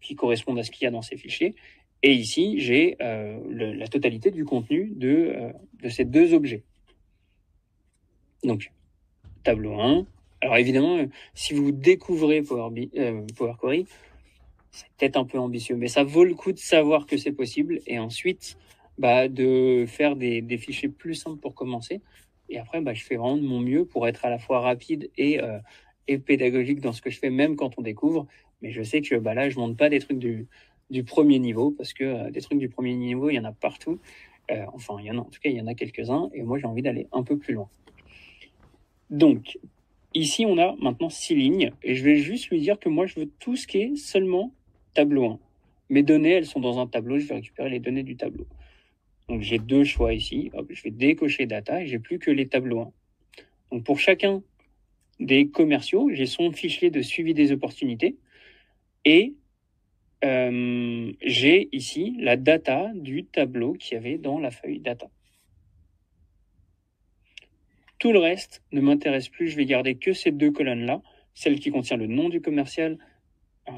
qui correspondent à ce qu'il y a dans ces fichiers. Et ici, j'ai euh, la totalité du contenu de, de ces deux objets. Donc, tableau 1, alors évidemment, si vous découvrez Power, euh, Query, c'est peut-être un peu ambitieux, mais ça vaut le coup de savoir que c'est possible et ensuite bah, de faire des, fichiers plus simples pour commencer. Et après, bah, je fais vraiment de mon mieux pour être à la fois rapide et, euh, et pédagogique dans ce que je fais, même quand on découvre. Mais je sais que bah, là, je ne monte pas des trucs du, du premier niveau parce que euh, des trucs du premier niveau, il y en a partout. enfin, il y en a en tout cas, il y en a quelques-uns et moi, j'ai envie d'aller un peu plus loin. Donc, Ici, on a maintenant six lignes et je vais juste lui dire que moi, je veux tout ce qui est seulement tableau 1. Mes données, elles sont dans un tableau, je vais récupérer les données du tableau. Donc j'ai deux choix ici. je vais décocher data et j'ai plus que les tableaux 1. Donc pour chacun des commerciaux, j'ai son fichier de suivi des opportunités et euh, j'ai ici la data du tableau qu'il y avait dans la feuille data. Tout le reste ne m'intéresse plus. Je vais garder que ces deux colonnes-là, celle qui contient le nom du commercial,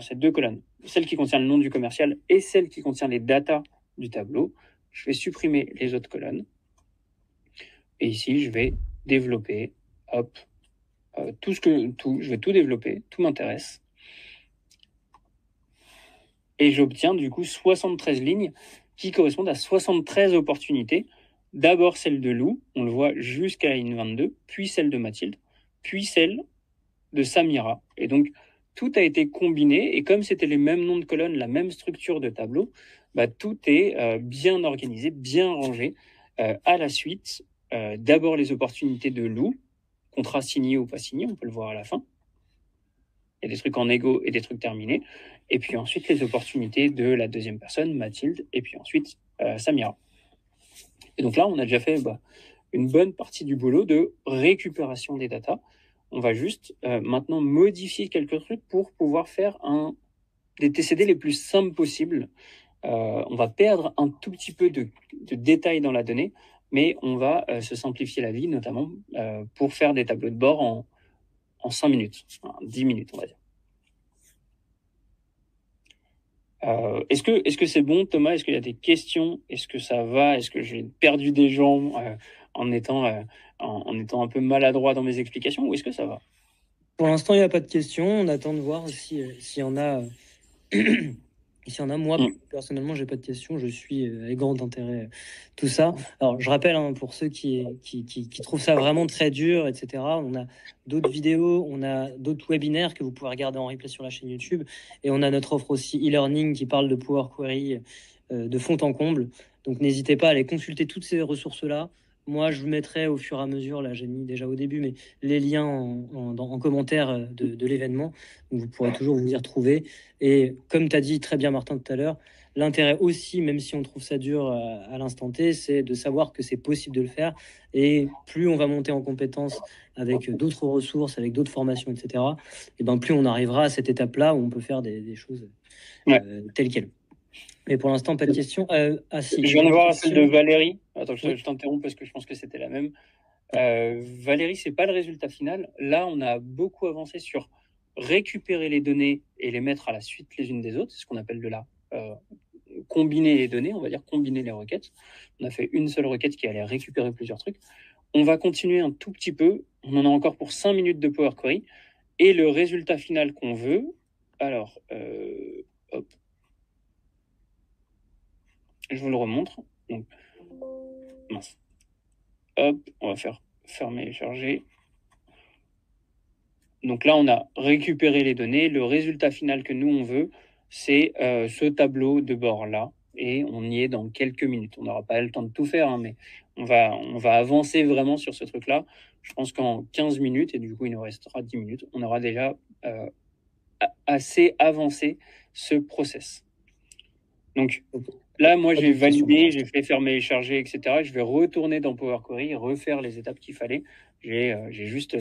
ces deux colonnes, celle qui contient le nom du commercial et celle qui contient les datas du tableau. Je vais supprimer les autres colonnes. Et ici, je vais développer, hop, euh, tout ce que, tout, je vais tout développer, tout m'intéresse. Et j'obtiens du coup 73 lignes qui correspondent à 73 opportunités D'abord celle de Lou, on le voit jusqu'à la ligne 22, puis celle de Mathilde, puis celle de Samira. Et donc, tout a été combiné, et comme c'était les mêmes noms de colonnes, la même structure de tableau, bah, tout est euh, bien organisé, bien rangé. Euh, à la suite, euh, d'abord les opportunités de Lou, contrat signé ou pas signé, on peut le voir à la fin. Des trucs en égo et des trucs terminés. Et puis ensuite, les opportunités de la deuxième personne, Mathilde, et puis ensuite Samira. Et donc là, on a déjà fait bah, une bonne partie du boulot de récupération des datas. On va juste euh, maintenant modifier quelques trucs pour pouvoir faire des TCD les plus simples possibles. Euh, on va perdre un tout petit peu de, de détails dans la donnée, mais on va euh, se simplifier la vie, notamment pour faire des tableaux de bord en, en 5 minutes, 10 minutes, on va dire. Euh, est-ce que est-ce que c'est bon, Thomas? Est-ce qu'il y a des questions? Est-ce que ça va? Est-ce que j'ai perdu des gens euh, en étant euh, en, étant un peu maladroit dans mes explications ou est-ce que ça va? Pour l'instant, il n'y a pas de questions. On attend de voir si s'il y en a Ici, en a, moi, mm. personnellement, j'ai pas de questions. Je suis euh, avec grand intérêt tout ça. Alors, je rappelle, hein, pour ceux qui, qui, qui, trouvent ça vraiment très dur, etc., on a d'autres vidéos, on a d'autres webinaires que vous pouvez regarder en replay sur la chaîne YouTube. Et on a notre offre aussi e-learning qui parle de Power Query euh, de fond en comble. Donc, n'hésitez pas à aller consulter toutes ces ressources-là. Moi, je vous mettrai au fur et à mesure, là j'ai mis déjà au début, mais les liens en, commentaire euh, de, l'événement. vous pourrez toujours vous y retrouver. Et comme tu as dit très bien Martin tout à l'heure, l'intérêt aussi, même si on trouve ça dur euh, à, l'instant T, c'est de savoir que c'est possible de le faire. Et plus on va monter en compétence avec d'autres ressources, avec d'autres formations, etc., et ben plus on arrivera à cette étape-là où on peut faire des, choses euh, telles quelles. Mais pour l'instant, pas de questions. Euh, ah, je viens de voir celle de Valérie. Attends, je, t'interromps parce que je pense que c'était la même. Euh, Valérie, c'est pas le résultat final. Là, on a beaucoup avancé sur récupérer les données et les mettre à la suite les unes des autres. C'est ce qu'on appelle de là euh, combiner les données, on va dire combiner les requêtes. On a fait une seule requête qui allait récupérer plusieurs trucs. On va continuer un tout petit peu. On en a encore pour 5 minutes de Power Query. Et le résultat final qu'on veut, alors, euh, hop, je vous le remontre. Hop, on va faire fermer et charger. Donc là, on a récupéré les données. Le résultat final que nous, on veut, c'est euh, ce tableau de bord-là. Et on y est dans quelques minutes. On n'aura pas le temps de tout faire, hein, mais on va, on va avancer vraiment sur ce truc-là. Je pense qu'en 15 minutes, et du coup, il nous restera 10 minutes, on aura déjà euh, assez avancé ce process. Donc là, moi, j'ai validé, j'ai fait fermer et charger, etc. Je vais retourner dans Power Query, refaire les étapes qu'il fallait. J'ai euh, juste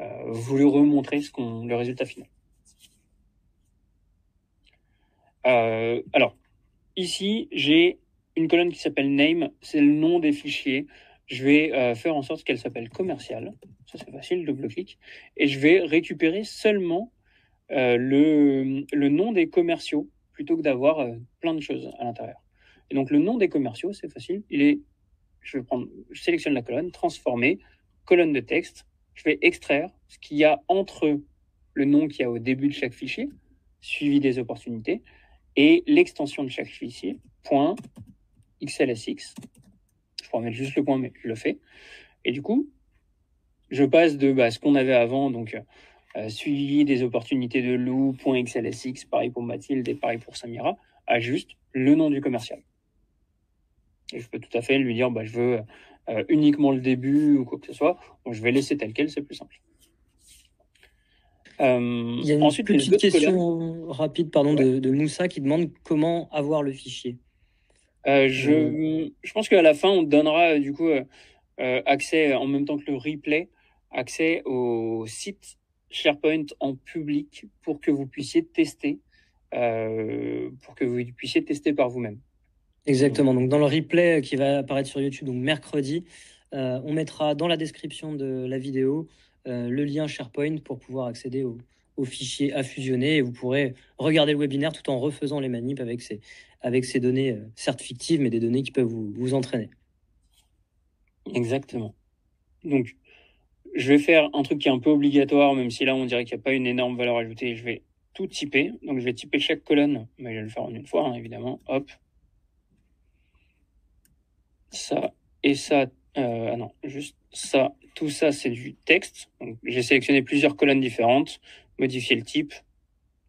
euh, voulu remontrer ce le résultat final. Euh, alors, ici, j'ai une colonne qui s'appelle name, c'est le nom des fichiers. Je vais euh, faire en sorte qu'elle s'appelle commercial. Ça, c'est facile, double-clic. Et je vais récupérer seulement le, le, nom des commerciaux plutôt que d'avoir plein de choses à l'intérieur. Et donc, le nom des commerciaux, c'est facile. Il est, je vais prendre, je sélectionne la colonne, transformer, colonne de texte, je vais extraire ce qu'il y a entre le nom qu'il y a au début de chaque fichier, suivi des opportunités, et l'extension de chaque fichier, point XLSX. Je pourrais mettre juste le point, mais je le fais. Et du coup, je passe de bah, ce qu'on avait avant, donc euh, suivi des opportunités de loup, point XLSX, pareil pour Mathilde et pareil pour Samira, à juste le nom du commercial. Et je peux tout à fait lui dire, bah, je veux euh, uniquement le début ou quoi que ce soit. je vais laisser tel quel, c'est plus simple. Euh, Il y a une ensuite, petite question rapide pardon, de, Moussa qui demande comment avoir le fichier. Euh, je, je, pense qu'à la fin, on donnera du coup accès, en même temps que le replay, accès au site SharePoint en public pour que vous puissiez tester, pour que vous puissiez tester par vous-même. Exactement. Donc dans le replay qui va apparaître sur YouTube, donc mercredi, euh, on mettra dans la description de la vidéo euh, le lien SharePoint pour pouvoir accéder au, fichier à fusionner et vous pourrez regarder le webinaire tout en refaisant les manips avec ces, avec ces données, euh, certes fictives, mais des données qui peuvent vous, vous entraîner. Exactement. Donc, je vais faire un truc qui est un peu obligatoire, même si là on dirait qu'il n'y a pas une énorme valeur ajoutée. Je vais tout typer. Donc, je vais typer chaque colonne, mais je vais le faire en une fois, hein, évidemment. Hop, ça et ça. Euh, ah non, juste ça. Tout ça, c'est du texte. J'ai sélectionné plusieurs colonnes différentes. Modifier le type.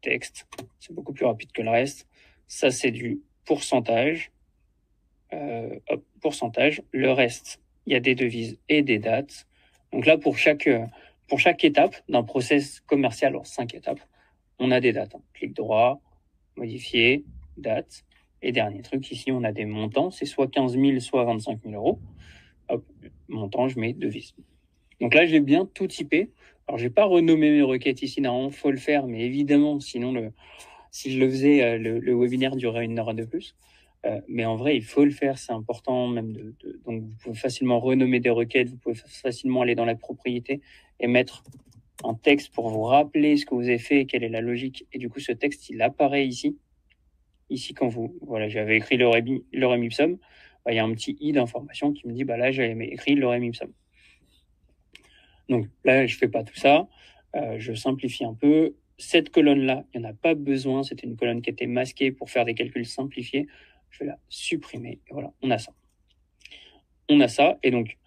Texte. C'est beaucoup plus rapide que le reste. Ça, c'est du pourcentage. Euh, pourcentage. Le reste, il y a des devises et des dates. Donc là, pour chaque, pour chaque étape d'un process commercial, en cinq étapes, on a des dates. Clic droit, modifier, date. Et dernier truc, ici, on a des montants. C'est soit 15 000, soit 25 000 euros. Hop, montant, je mets devise. Donc là, j'ai bien tout typé. Alors, j'ai pas renommé mes requêtes ici. Normalement, faut le faire, mais évidemment, sinon, le, si je le faisais, euh, le, webinaire durerait une heure de plus. Euh, mais en vrai, il faut le faire, c'est important même. De, donc, vous pouvez facilement renommer des requêtes, vous pouvez facilement aller dans la propriété et mettre un texte pour vous rappeler ce que vous avez fait, quelle est la logique. Et du coup, ce texte, il apparaît ici. Ici, quand vous, voilà, j'avais écrit l'orem ipsum, bah, il y a un petit i d'information qui me dit, bah là, j'avais écrit l'orem ipsum. Donc là, je fais pas tout ça. Euh, je simplifie un peu. Cette colonne-là, il n'y en a pas besoin. C'était une colonne qui était masquée pour faire des calculs simplifiés. Je vais la supprimer. Voilà, on a ça. On a ça. Et donc,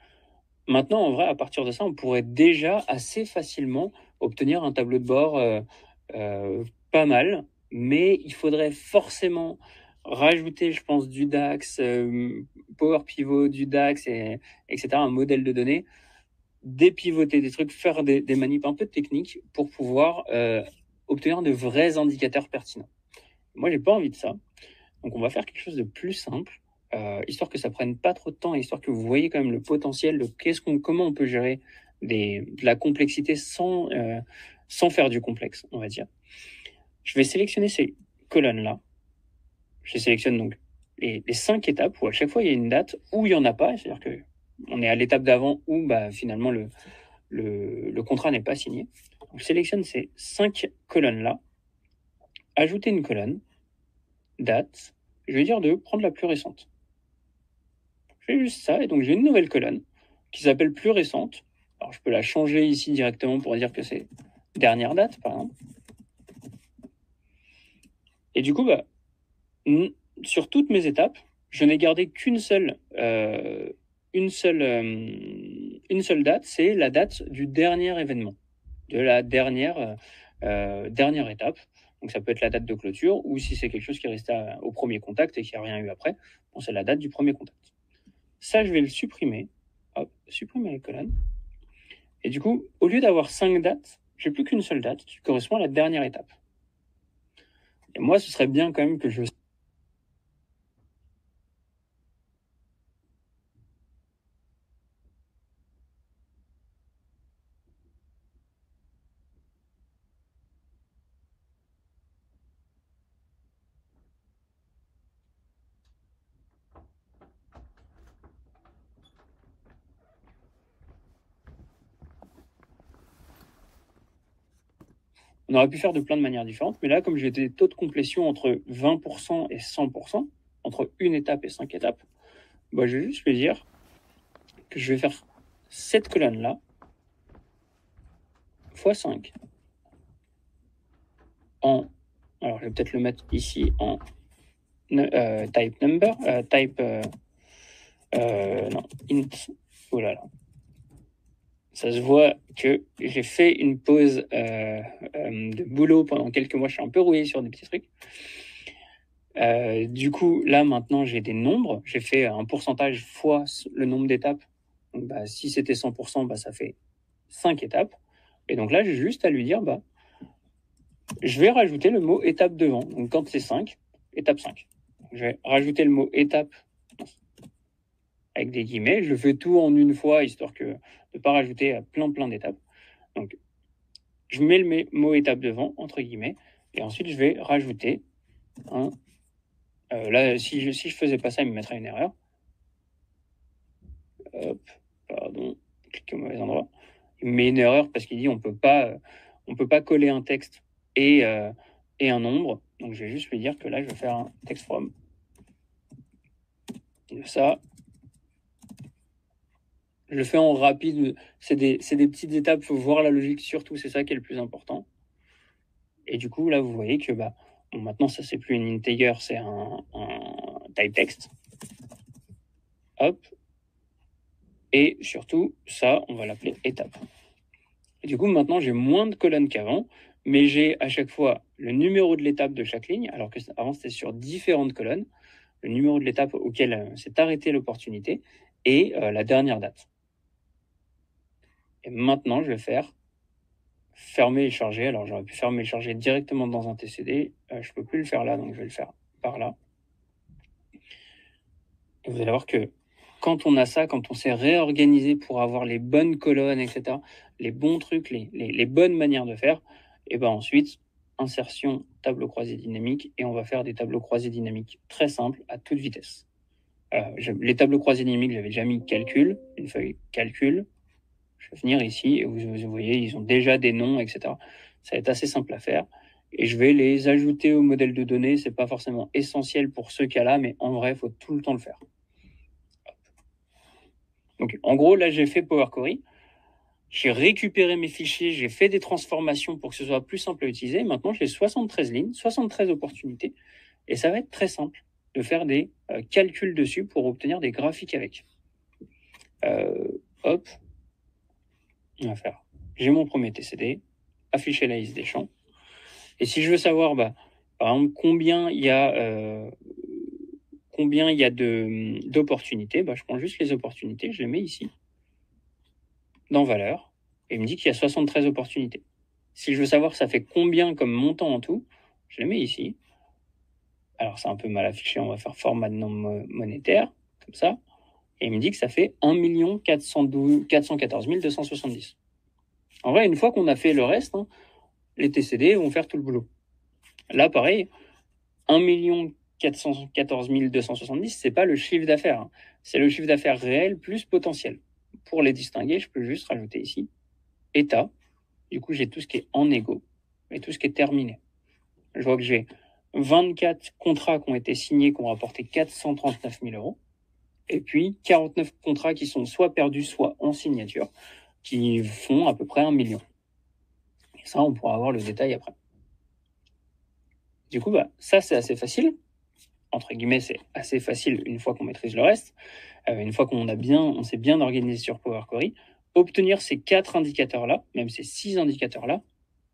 maintenant, en vrai, à partir de ça, on pourrait déjà assez facilement obtenir un tableau de bord euh, euh, pas mal mais il faudrait forcément rajouter, je pense, du DAX, euh, Power Pivot, du DAX, et, etc., un modèle de données, dépivoter des trucs, faire des, des manips un peu techniques pour pouvoir euh, obtenir de vrais indicateurs pertinents. Moi, j'ai pas envie de ça. Donc, on va faire quelque chose de plus simple, euh, histoire que ça prenne pas trop de temps, histoire que vous voyez quand même le potentiel de qu'est-ce qu'on, comment on peut gérer de la complexité sans, sans faire du complexe, on va dire. Je vais sélectionner ces colonnes-là. Je sélectionne donc les, cinq étapes où à chaque fois il y a une date où il n'y en a pas. C'est-à-dire que on est à l'étape d'avant où bah, finalement le, le, contrat n'est pas signé. je sélectionne ces cinq colonnes-là. Ajouter une colonne. Date. Je vais dire de prendre la plus récente. Je fais juste ça et donc j'ai une nouvelle colonne qui s'appelle plus récente. Alors je peux la changer ici directement pour dire que c'est dernière date par exemple. Et du coup, bah, sur toutes mes étapes, je n'ai gardé qu'une seule, euh, une seule, euh, une seule date, c'est la date du dernier événement. de la dernière, euh, dernière étape. Donc ça peut être la date de clôture ou si c'est quelque chose qui est resté au premier contact et qui n'a rien eu après, bon, c'est la date du premier contact. Ça, je vais le supprimer. Hop, supprimer les colonnes. Et du coup, au lieu d'avoir cinq dates, j'ai plus qu'une seule date qui correspond à la dernière étape. Et moi, ce serait bien quand même que je On aurait pu faire de plein de manières différentes, mais là, comme j'ai des taux de complétion entre 20% et 100%, entre une étape et cinq étapes, bah, je vais juste lui dire que je vais faire cette colonne-là x 5 en, alors je vais peut-être le mettre ici en euh, type number, euh, type, euh, non, int, oh là là, ça se voit que j'ai fait une pause euh, euh, de boulot pendant quelques mois. Je suis un peu rouillé sur des petits trucs. Euh, du coup, là, maintenant, j'ai des nombres. J'ai fait un pourcentage fois le nombre d'étapes. bah, si c'était 100%, bah, ça fait 5 étapes. Et donc là, j'ai juste à lui dire, bah, je vais rajouter le mot étape devant. Donc quand c'est 5, étape 5. Je vais rajouter le mot étape avec des guillemets. Je fais tout en une fois, histoire que de ne pas rajouter plein plein d'étapes. Donc, je mets le mot étape devant, entre guillemets, et ensuite je vais rajouter un. Euh, là, si je si je faisais pas ça, il me mettrait une erreur. Hop, pardon, clique au mauvais endroit. Il me met une erreur parce qu'il dit on peut pas, on peut pas coller un texte et, euh, et un nombre. Donc je vais juste lui dire que là, je vais faire un text from. ça, je le fais en rapide. C'est des, petites étapes, il faut voir la logique surtout, c'est ça qui est le plus important. Et du coup, là, vous voyez que bah, maintenant, ça, c'est plus une integer, c'est un, type text. Hop. Et surtout, ça, on va l'appeler étape. Du coup, maintenant, j'ai moins de colonnes qu'avant, mais j'ai à chaque fois le numéro de l'étape de chaque ligne, alors que avant, c'était sur différentes colonnes, le numéro de l'étape auquel euh, s'est arrêtée l'opportunité et euh, la dernière date. Maintenant, je vais faire fermer et charger. Alors, j'aurais pu fermer et charger directement dans un TCD. Euh, je ne peux plus le faire là, donc je vais le faire par là. Vous allez voir que quand on a ça, quand on s'est réorganisé pour avoir les bonnes colonnes, etc., les bons trucs, les, les, bonnes manières de faire, et ben ensuite, insertion tableau croisé dynamique, et on va faire des tableaux croisés dynamiques très simples à toute vitesse. Euh, les tableaux croisés dynamiques, j'avais déjà mis calcul, une feuille calcul, je vais venir ici et vous, voyez, ils ont déjà des noms, etc. Ça va être assez simple à faire. Et je vais les ajouter au modèle de données. C'est pas forcément essentiel pour ce cas-là, mais en vrai, il faut tout le temps le faire. Donc, en gros, là, j'ai fait Power Query. J'ai récupéré mes fichiers, j'ai fait des transformations pour que ce soit plus simple à utiliser. Maintenant, j'ai 73 lignes, 73 opportunités. Et ça va être très simple de faire des euh, calculs dessus pour obtenir des graphiques avec. Euh, hop, on va faire, j'ai mon premier TCD, afficher la liste des champs. Et si je veux savoir, bah, par exemple, combien il y a, euh, combien il y a d'opportunités, bah, je prends juste les opportunités, je les mets ici, dans valeur, et il me dit qu'il y a 73 opportunités. Si je veux savoir ça fait combien comme montant en tout, je les mets ici. Alors c'est un peu mal affiché, on va faire format de nom monétaire, comme ça. Et il me dit que ça fait 1 414 270. En vrai, une fois qu'on a fait le reste, hein, les TCD vont faire tout le boulot. Là, pareil, 1 414 270, c'est pas le chiffre d'affaires. Hein. C'est le chiffre d'affaires réel plus potentiel. Pour les distinguer, je peux juste rajouter ici état. Du coup, j'ai tout ce qui est en égo et tout ce qui est terminé. Je vois que j'ai 24 contrats qui ont été signés, qui ont rapporté 439 000 euros et puis 49 contrats qui sont soit perdus, soit en signature, qui font à peu près un million. Et ça, on pourra avoir le détail après. Du coup, bah, ça, c'est assez facile. Entre guillemets, c'est assez facile une fois qu'on maîtrise le reste. Euh, une fois qu'on a bien, on s'est bien organisé sur Power Query, obtenir ces quatre indicateurs-là, même ces six indicateurs-là,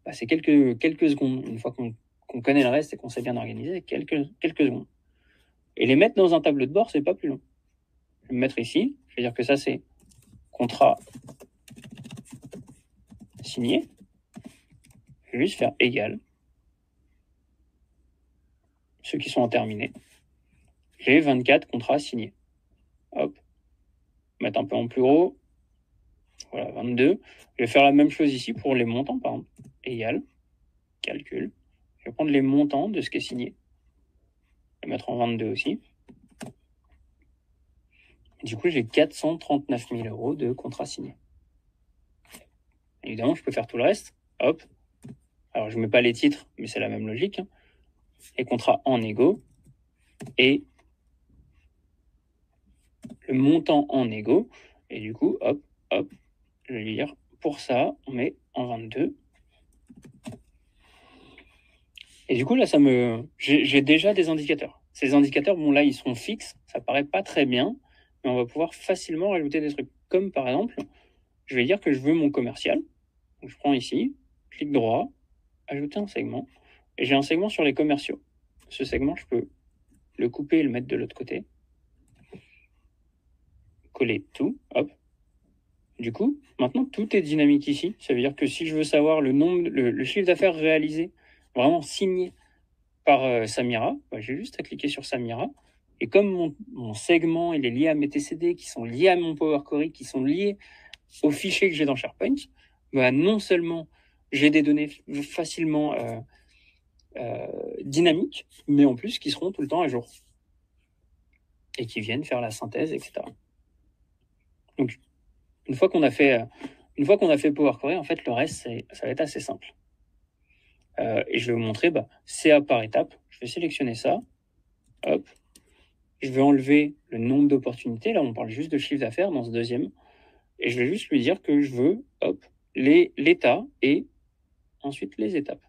bah, c'est quelques, quelques secondes. Une fois qu'on connaît le reste et qu'on sait bien organiser, quelques, quelques secondes. Et les mettre dans un tableau de bord, c'est pas plus long. Je vais me mettre ici. Je vais dire que ça, c'est contrat signé. Je vais juste faire égal. Ceux qui sont en terminé. J'ai 24 contrats signés. Hop. Mettre un peu en plus gros. Voilà, 22. Je vais faire la même chose ici pour les montants, par exemple. Égal. Calcul. Je vais prendre les montants de ce qui est signé. Je vais mettre en 22 aussi. Du coup, j'ai 439 000 euros de contrats signés. Évidemment, je peux faire tout le reste. Hop. Alors, je ne mets pas les titres, mais c'est la même logique. Hein. Les contrats en égo et le montant en égo. Et du coup, hop, hop, je vais dire pour ça, on met en 22. Et du coup, là, ça me, j'ai déjà des indicateurs. Ces indicateurs, bon, là, ils sont fixes. Ça paraît pas très bien, on va pouvoir facilement rajouter des trucs. Comme par exemple, je vais dire que je veux mon commercial. Donc, je prends ici, clic droit, ajouter un segment. Et j'ai un segment sur les commerciaux. Ce segment, je peux le couper et le mettre de l'autre côté. Coller tout, hop, du coup, maintenant, tout est dynamique ici. Ça veut dire que si je veux savoir le nombre, le, chiffre d'affaires réalisé, vraiment signé par euh, Samira, bah, j'ai juste à cliquer sur Samira. Et comme mon, segment est lié à mes TCD, qui sont liés à mon Power Query, qui sont liés au fichier que j'ai dans SharePoint, bah, non seulement j'ai des données facilement euh, euh, dynamiques, mais en plus qui seront tout le temps à jour et qui viennent faire la synthèse, etc. Donc, une fois qu'on a fait, euh, une a fait Power Query, en fait, le reste, ça va être assez simple. Et je vais vous montrer bah, CA par étape. Je vais sélectionner ça. Hop. Je vais enlever le nombre d'opportunités. Là, on parle juste de chiffre d'affaires dans ce deuxième. Et je vais juste lui dire que je veux, hop, l'état et ensuite les étapes.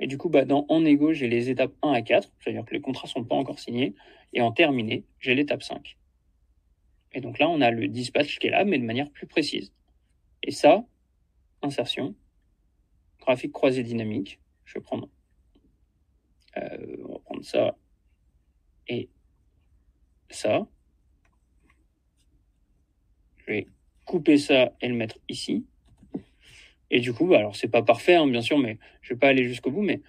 Et du coup, bah, dans en égo, j'ai les étapes 1 à 4, c'est-à-dire que les contrats sont pas encore signés. Et en terminé, j'ai l'étape 5. Et donc là, on a le dispatch qui est là, mais de manière plus précise. Et ça, insertion, graphique croisé dynamique. Je vais prendre, euh, on va prendre ça et ça. Je vais couper ça et le mettre ici. Et du coup, bah, alors c'est pas parfait, hein, bien sûr, mais je vais pas aller jusqu'au bout, mais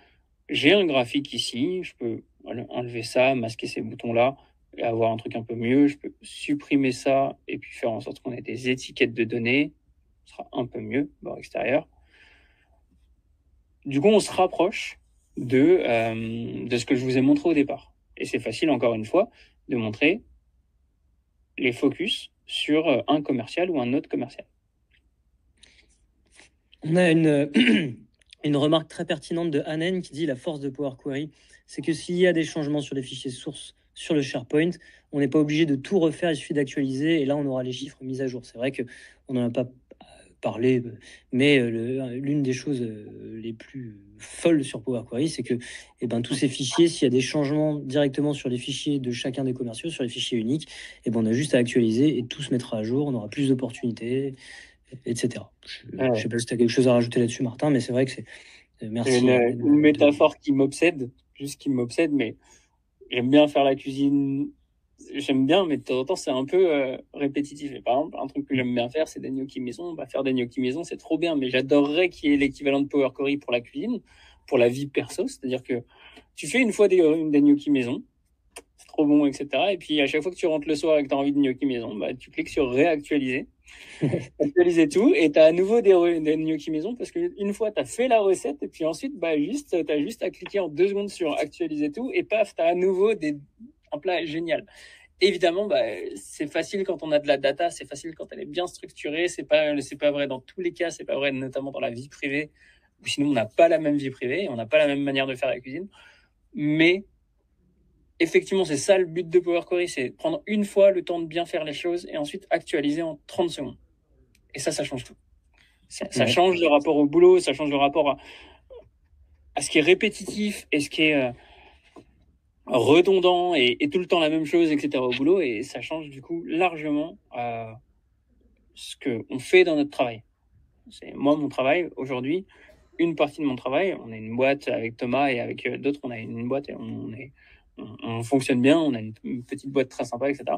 j'ai un graphique ici. Je peux enlever ça, masquer ces boutons-là et avoir un truc un peu mieux. Je peux supprimer ça et puis faire en sorte qu'on ait des étiquettes de données. Ce sera un peu mieux, bord extérieur. Du coup, on se rapproche de, euh, de ce que je vous ai montré au départ. Et c'est facile, encore une fois, de montrer les focus sur euh, un commercial ou un autre commercial. On a une, remarque très pertinente de Annen qui dit la force de Power Query, c'est que s'il y a des changements sur les fichiers sources sur le SharePoint. On n'est pas obligé de tout refaire, il suffit d'actualiser et là on aura les chiffres mis à jour. C'est vrai qu'on n'en a pas parlé, mais euh, l'une des choses euh, les plus folles sur Power Query, c'est que eh ben, tous ces fichiers, s'il y a des changements directement sur les fichiers de chacun des commerciaux, sur les fichiers uniques, eh ben, on a juste à actualiser et tout se mettra à jour, on aura plus d'opportunités, etc. Je ne sais pas si tu as quelque chose à rajouter là-dessus, Martin, mais c'est vrai que c'est... Euh, merci. Une, une métaphore qui m'obsède, juste qui m'obsède, mais j'aime bien faire la cuisine. J'aime bien, mais de temps en temps, c'est un peu euh, répétitif. Et par exemple, un truc que j'aime bien faire, c'est des gnocchis maison. Bah, faire des gnocchis maison, c'est trop bien, mais j'adorerais qu'il y ait l'équivalent de Power Query pour la cuisine, pour la vie perso. C'est-à-dire que tu fais une fois des, des gnocchis maison, c'est trop bon, etc. Et puis, à chaque fois que tu rentres le soir et que tu as envie de gnocchi maison, bah, tu cliques sur réactualiser. actualiser tout et tu as à nouveau des, des gnocchi maison parce qu'une fois tu as fait la recette et puis ensuite bah juste tu as juste à cliquer en deux secondes sur actualiser tout et paf tu as à nouveau des un plat génial. Évidemment bah, c'est facile quand on a de la data c'est facile quand elle est bien structurée c'est pas c'est pas vrai dans tous les cas c'est pas vrai notamment dans la vie privée. Ou sinon on n'a pas la même vie privée on n'a pas la même manière de faire la cuisine. Mais effectivement, c'est ça le but de Power Query, c'est prendre une fois le temps de bien faire les choses et ensuite actualiser en 30 secondes. Et ça, ça change tout. Ça, change le rapport au boulot, ça change le rapport à, ce qui est répétitif et ce qui est euh, redondant et, tout le temps la même chose, etc. au boulot. Et ça change du coup largement euh, ce qu'on fait dans notre travail. C'est moi, mon travail aujourd'hui, une partie de mon travail. On est une boîte avec Thomas et avec euh, d'autres, on a une boîte et on, est, on, fonctionne bien, on a une, petite boîte très sympa, etc.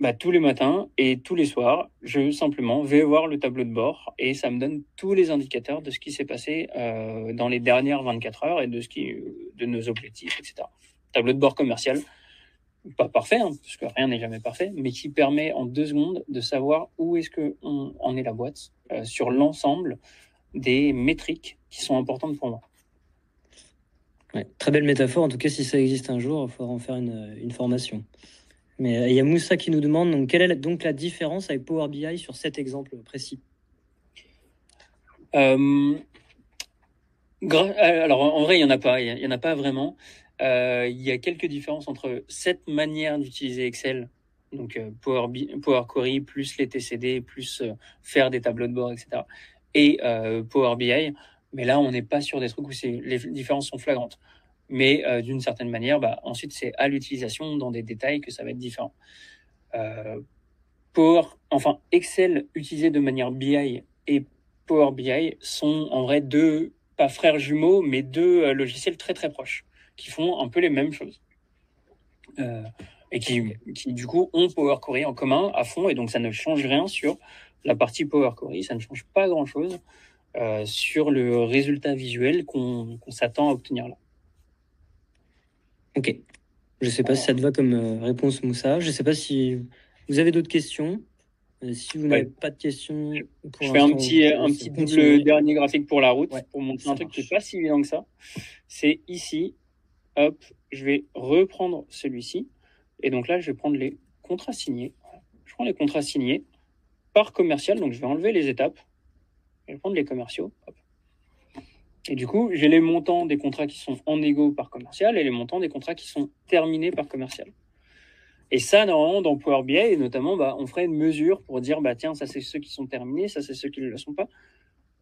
Bah, tous les matins et tous les soirs, je simplement vais voir le tableau de bord et ça me donne tous les indicateurs de ce qui s'est passé euh, dans les dernières 24 heures et de nos objectifs, etc. Tableau de bord commercial, pas parfait, hein, parce que rien n'est jamais parfait, mais qui permet en deux secondes de savoir où est-ce que on en est la boîte euh, sur l'ensemble des métriques qui sont importantes pour moi. très belle métaphore. En tout cas, si ça existe un jour, il faudra en faire une, formation. Mais euh, il y a Moussa qui nous demande donc, quelle est donc la différence avec Power BI sur cet exemple précis? Euh, Alors, en vrai, il n'y en a pas. Il en a pas vraiment. Euh, il y a quelques différences entre cette manière d'utiliser Excel, donc Power, Power Query, plus les TCD, plus faire des tableaux de bord, etc., et euh, Power BI. Mais là, on n'est pas sur des trucs où les différences sont flagrantes. Mais euh, d'une certaine manière, bah, ensuite, c'est à l'utilisation dans des détails que ça va être différent. Euh, enfin, Excel utilisé de manière BI et Power BI sont en vrai deux, pas frères jumeaux, mais deux logiciels très très proches qui font un peu les mêmes choses. et qui, qui, du coup ont Power Query en commun à fond et donc ça ne change rien sur la partie Power Query, ça ne change pas grand-chose euh, sur le résultat visuel qu'on s'attend à obtenir là. Ok. Je ne sais pas si ça te va comme euh, réponse, Moussa. Je ne sais pas si vous avez d'autres questions. Euh, si vous n'avez pas de questions, je fais un petit, un petit double dernier graphique pour la route pour montrer un truc qui n'est pas si évident que ça. C'est ici. Hop, je vais reprendre celui-ci. Et donc là, je vais prendre les contrats signés. Je prends les contrats signés commercial. Donc, je vais enlever les étapes. Je vais prendre les commerciaux. Et du coup, j'ai les montants des contrats qui sont en égo par commercial et les montants des contrats qui sont terminés par commercial. Et ça, normalement, dans Power BI, notamment, bah, on ferait une mesure pour dire, bah, tiens, ça, c'est ceux qui sont terminés, ça, c'est ceux qui ne le sont pas.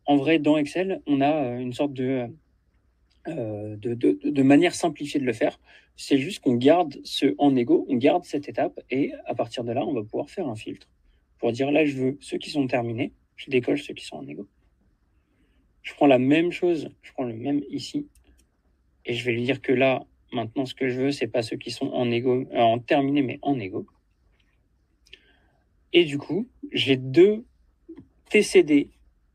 En vrai, dans Excel, on a euh, une sorte de, euh, de, de, de, manière simplifiée de le faire. C'est juste qu'on garde ce en égo, on garde cette étape, et à partir de là, on va pouvoir faire un filtre pour dire là, je veux ceux qui sont terminés, je décolle ceux qui sont en égo. Je prends la même chose, je prends le même ici, et je vais lui dire que là, maintenant, ce que je veux, c'est pas ceux qui sont en égo, euh, en terminé, mais en égo. Et du coup, j'ai deux TCD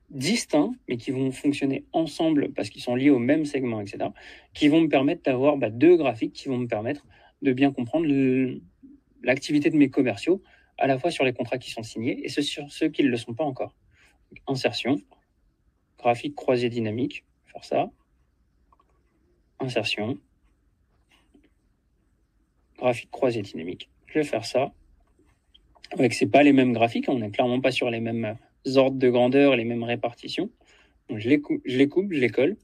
distincts, mais qui vont fonctionner ensemble parce qu'ils sont liés au même segment, etc., qui vont me permettre d'avoir bah, deux graphiques qui vont me permettre de bien comprendre l'activité de mes commerciaux à la fois sur les contrats qui sont signés et sur ceux qui ne le sont pas encore. insertion, graphique croisé dynamique, faire ça. Insertion, graphique croisé dynamique. Je vais faire ça. Avec c'est pas les mêmes graphiques, on n'est clairement pas sur les mêmes ordres de grandeur, les mêmes répartitions. je, les coupe, je les coupe, je les colle.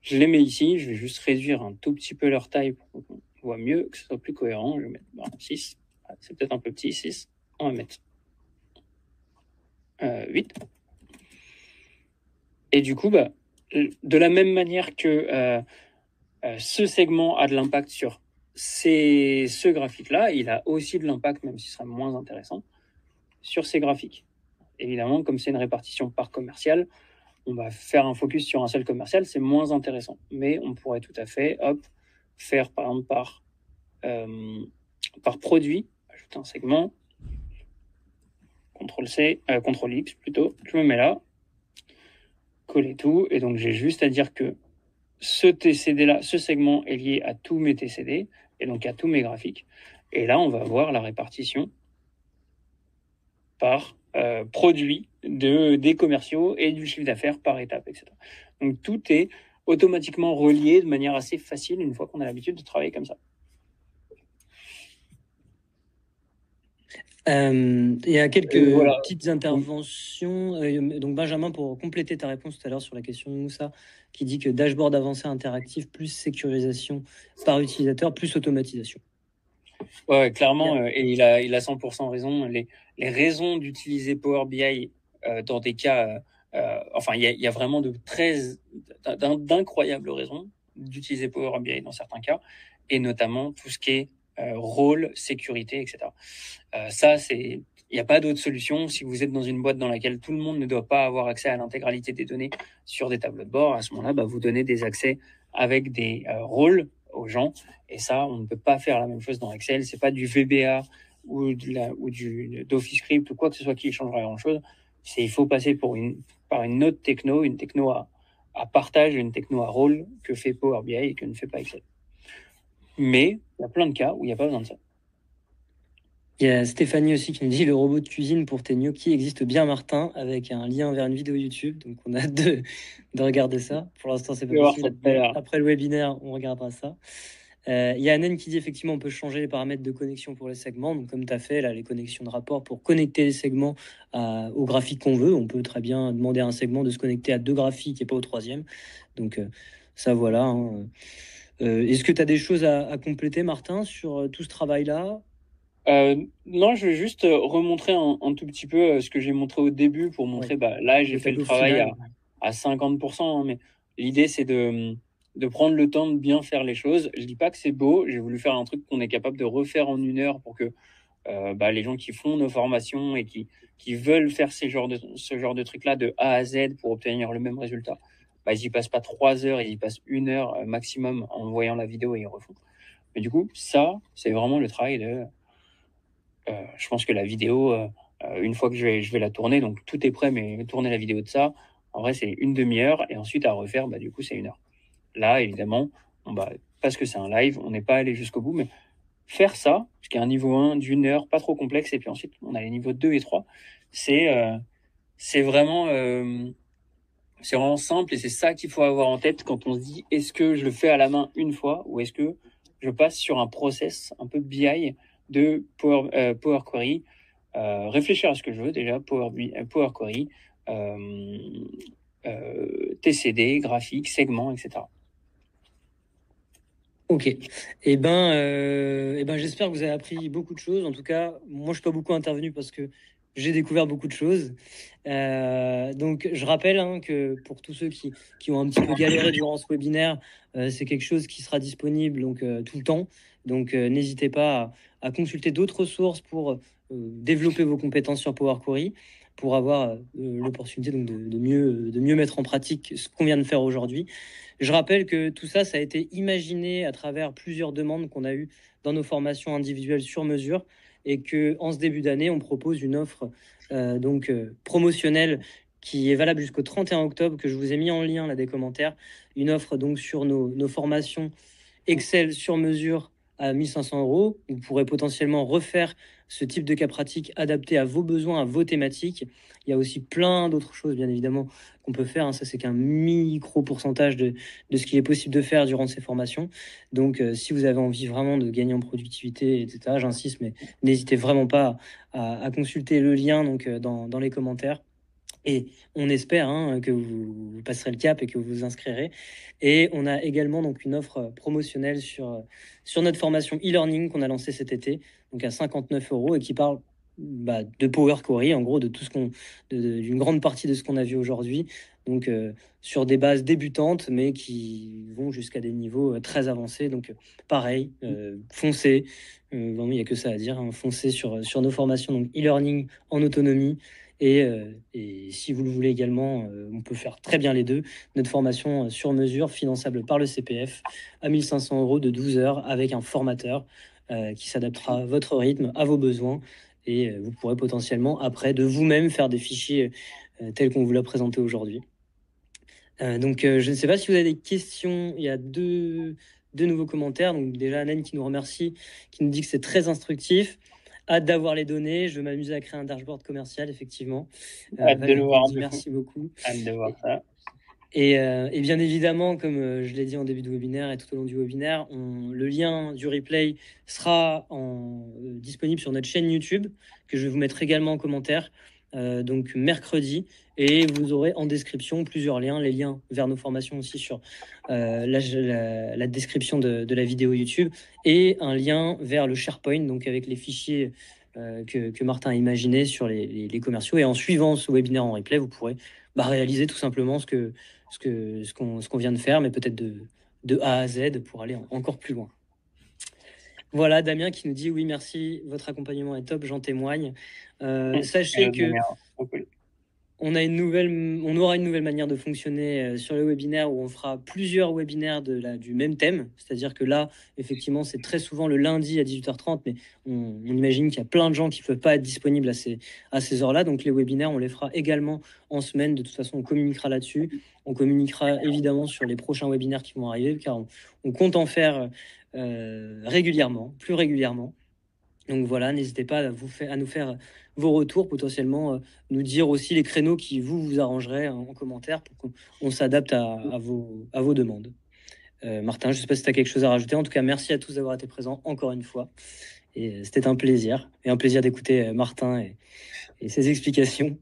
Je les mets ici, je vais juste réduire un tout petit peu leur taille pour qu'on voit mieux, que ce soit plus cohérent. Je vais mettre 6. C'est peut-être un peu petit, 6. On va mettre 8. Euh, Et du coup, bah, de la même manière que euh, euh, ce segment a de l'impact sur ce graphique-là, il a aussi de l'impact, même si ce serait moins intéressant, sur ces graphiques. Évidemment, comme c'est une répartition par commercial, on va faire un focus sur un seul commercial, c'est moins intéressant. Mais on pourrait tout à fait, hop, faire par exemple par, par produit, ajouter un segment, CTRL C, euh, CTRL X plutôt, je me mets là, coller tout, et donc j'ai juste à dire que ce TCD là, ce segment est lié à tous mes TCD, et donc à tous mes graphiques. Et là, on va voir la répartition par euh, produit de, des commerciaux et du chiffre d'affaires par étape, etc. Donc tout est automatiquement relié de manière assez facile une fois qu'on a l'habitude de travailler comme ça. Euh, il y a quelques petites interventions. Euh, donc Benjamin, pour compléter ta réponse tout à l'heure sur la question de Moussa, qui dit que dashboard avancé interactif plus sécurisation par utilisateur plus automatisation. Ouais, clairement, euh, et il a, il a 100% raison. Les, les raisons d'utiliser Power BI dans des cas, enfin, il y, a, il y, a, vraiment de très, d'incroyables raisons d'utiliser Power BI dans certains cas, et notamment tout ce qui est euh, rôle, sécurité, etc. Euh, ça, c'est n'y a pas d'autre solution. Si vous êtes dans une boîte dans laquelle tout le monde ne doit pas avoir accès à l'intégralité des données sur des tableaux de bord, à ce moment-là, bah, vous donnez des accès avec des euh, rôles aux gens. Et ça, on ne peut pas faire la même chose dans Excel. C'est pas du VBA ou, du d'Office Script ou quoi que ce soit qui changera grand chose. C'est il faut passer par une autre techno, une techno à partage, une techno à rôle que fait Power BI et que ne fait pas Excel. Mais il y a plein de cas où il n'y a pas besoin de ça. Il y a Stéphanie aussi qui nous dit le robot de cuisine pour tes gnocchis existe bien, Martin, avec un lien vers une vidéo YouTube. Donc on a hâte de, de regarder ça. Pour l'instant, c'est pas possible. Après le webinaire, on regardera ça. Euh, il y a Anen qui dit effectivement on peut changer les paramètres de connexion pour les segments. Donc comme tu as fait là, les connexions de rapport pour connecter les segments au graphique qu'on veut. On peut très bien demander à un segment de se connecter à deux graphiques et pas au troisième. Donc euh, ça voilà. Hein. Euh, est-ce que tu as des choses à, à compléter Martin sur tout ce travail-là? Euh, non, je vais juste euh, remontrer un, un tout petit peu euh, ce que j'ai montré au début pour montrer, bah, là, j'ai fait le travail à, à 50%, hein, mais l'idée, c'est de, de prendre le temps de bien faire les choses. Je dis pas que c'est beau, j'ai voulu faire un truc qu'on est capable de refaire en une heure pour que euh, bah, les gens qui font nos formations et qui, qui veulent faire ces genres de, ce genre de trucs-là de A à Z pour obtenir le même résultat, bah, ils y passent pas trois heures, ils y passent une heure maximum en voyant la vidéo et ils refont. Mais du coup, ça, c'est vraiment le travail de euh, je pense que la vidéo, euh, euh, une fois que je vais, je vais la tourner, donc tout est prêt, mais tourner la vidéo de ça, en vrai, c'est une demi-heure et ensuite à refaire, bah, du coup, c'est une heure. Là, évidemment, bah, parce que c'est un live, on n'est pas allé jusqu'au bout, mais faire ça, ce qui est un niveau 1 d'une heure, pas trop complexe, et puis ensuite, on a les niveaux 2 et 3, c'est euh, c'est vraiment, euh, c'est vraiment simple et c'est ça qu'il faut avoir en tête quand on se dit est-ce que je le fais à la main une fois ou est-ce que je passe sur un process un peu BI de Power, euh, Power Query, euh, réfléchir à ce que je veux déjà, Power, euh, Power Query, TCD, graphique, segment, etc. Ok. Eh ben, eh ben, j'espère que vous avez appris beaucoup de choses. En tout cas, moi, je suis pas beaucoup intervenu parce que j'ai découvert beaucoup de choses. Euh, donc, je rappelle hein, que pour tous ceux qui, qui, ont un petit peu galéré durant ce webinaire, euh, c'est quelque chose qui sera disponible donc tout le temps. Donc, n'hésitez pas à, consulter d'autres ressources pour développer vos compétences sur Power Query pour avoir euh, l'opportunité de, mieux, de mieux mettre en pratique ce qu'on vient de faire aujourd'hui. Je rappelle que tout ça, ça a été imaginé à travers plusieurs demandes qu'on a eues dans nos formations individuelles sur mesure et que en ce début d'année, on propose une offre euh, donc euh, promotionnelle qui est valable jusqu'au 31 octobre, que je vous ai mis en lien là des commentaires, une offre donc sur nos, nos formations Excel sur mesure à 1500 euros. Vous pourrez potentiellement refaire ce type de cas pratique adapté à vos besoins, à vos thématiques. Il y a aussi plein d'autres choses, bien évidemment, qu'on peut faire. Hein. Ça, c'est qu'un micro pourcentage de, de, ce qu'il est possible de faire durant ces formations. Donc, euh, si vous avez envie vraiment de gagner en productivité, etc., j'insiste, mais n'hésitez vraiment pas à, à, consulter le lien donc, euh, dans, dans les commentaires. Et on espère hein, que vous passerez le cap et que vous vous inscrirez. Et on a également donc une offre promotionnelle sur, sur notre formation e-learning qu'on a lancée cet été, donc à 59 euros et qui parle bah, de Power Query, en gros, de tout ce qu'on, d'une grande partie de ce qu'on a vu aujourd'hui. Donc, euh, sur des bases débutantes, mais qui vont jusqu'à des niveaux euh, très avancés. Donc, pareil, euh, foncez. Euh, il n'y a que ça à dire. Hein, foncez sur, sur nos formations, donc e-learning en autonomie. Et, euh, et, si vous le voulez également, euh, on peut faire très bien les deux. Notre formation euh, sur mesure, finançable par le CPF, à 1500 euros de 12 heures avec un formateur qui s'adaptera à votre rythme, à vos besoins. Et vous pourrez potentiellement, après, de vous-même faire des fichiers tels qu'on vous l'a présenté aujourd'hui. donc, je ne sais pas si vous avez des questions. Il y a deux, deux nouveaux commentaires. Donc, déjà, Anne qui nous remercie, qui nous dit que c'est très instructif. Hâte d'avoir les données. Je vais m'amuser à créer un dashboard commercial, effectivement. Euh, Hâte de le voir. Merci beaucoup. Hâte de voir ça. Et, euh, et, bien évidemment, comme euh, je l'ai dit en début de webinaire et tout au long du webinaire, on, le lien du replay sera en, euh, disponible sur notre chaîne YouTube, que je vais vous mettre également en commentaire, euh, donc mercredi. Et vous aurez en description plusieurs liens, les liens vers nos formations aussi sur euh, la, la, la, description de, de, la vidéo YouTube et un lien vers le SharePoint, donc avec les fichiers euh, que, que, Martin a imaginé sur les, les, les, commerciaux. Et en suivant ce webinaire en replay, vous pourrez bah, réaliser tout simplement ce que ce que ce qu'on ce qu'on vient de faire, mais peut-être de, de A à Z pour aller encore plus loin. Voilà, Damien qui nous dit oui, merci, votre accompagnement est top, j'en témoigne. Euh, sachez que on, aura une nouvelle manière de fonctionner euh, sur le webinaire où on fera plusieurs webinaires du même thème. C'est-à-dire que là, effectivement, c'est très souvent le lundi à 18h30, mais on, imagine qu'il y a plein de gens qui ne peuvent pas être disponibles à ces, à ces heures-là. Donc les webinaires, on les fera également en semaine. De toute façon, on communiquera là-dessus. On communiquera évidemment sur les prochains webinaires qui vont arriver, car on, compte en faire euh, régulièrement, plus régulièrement. Donc voilà, n'hésitez pas à, vous faire, à nous faire vos retours, potentiellement euh, nous dire aussi les créneaux qui vous vous arrangerez en, commentaire pour qu'on s'adapte à, vos, à vos demandes. Euh, Martin, je ne sais pas si tu as quelque chose à rajouter. En tout cas, merci à tous d'avoir été présents encore une fois. Et euh, c'était un plaisir. Et un plaisir d'écouter Martin et, ses explications.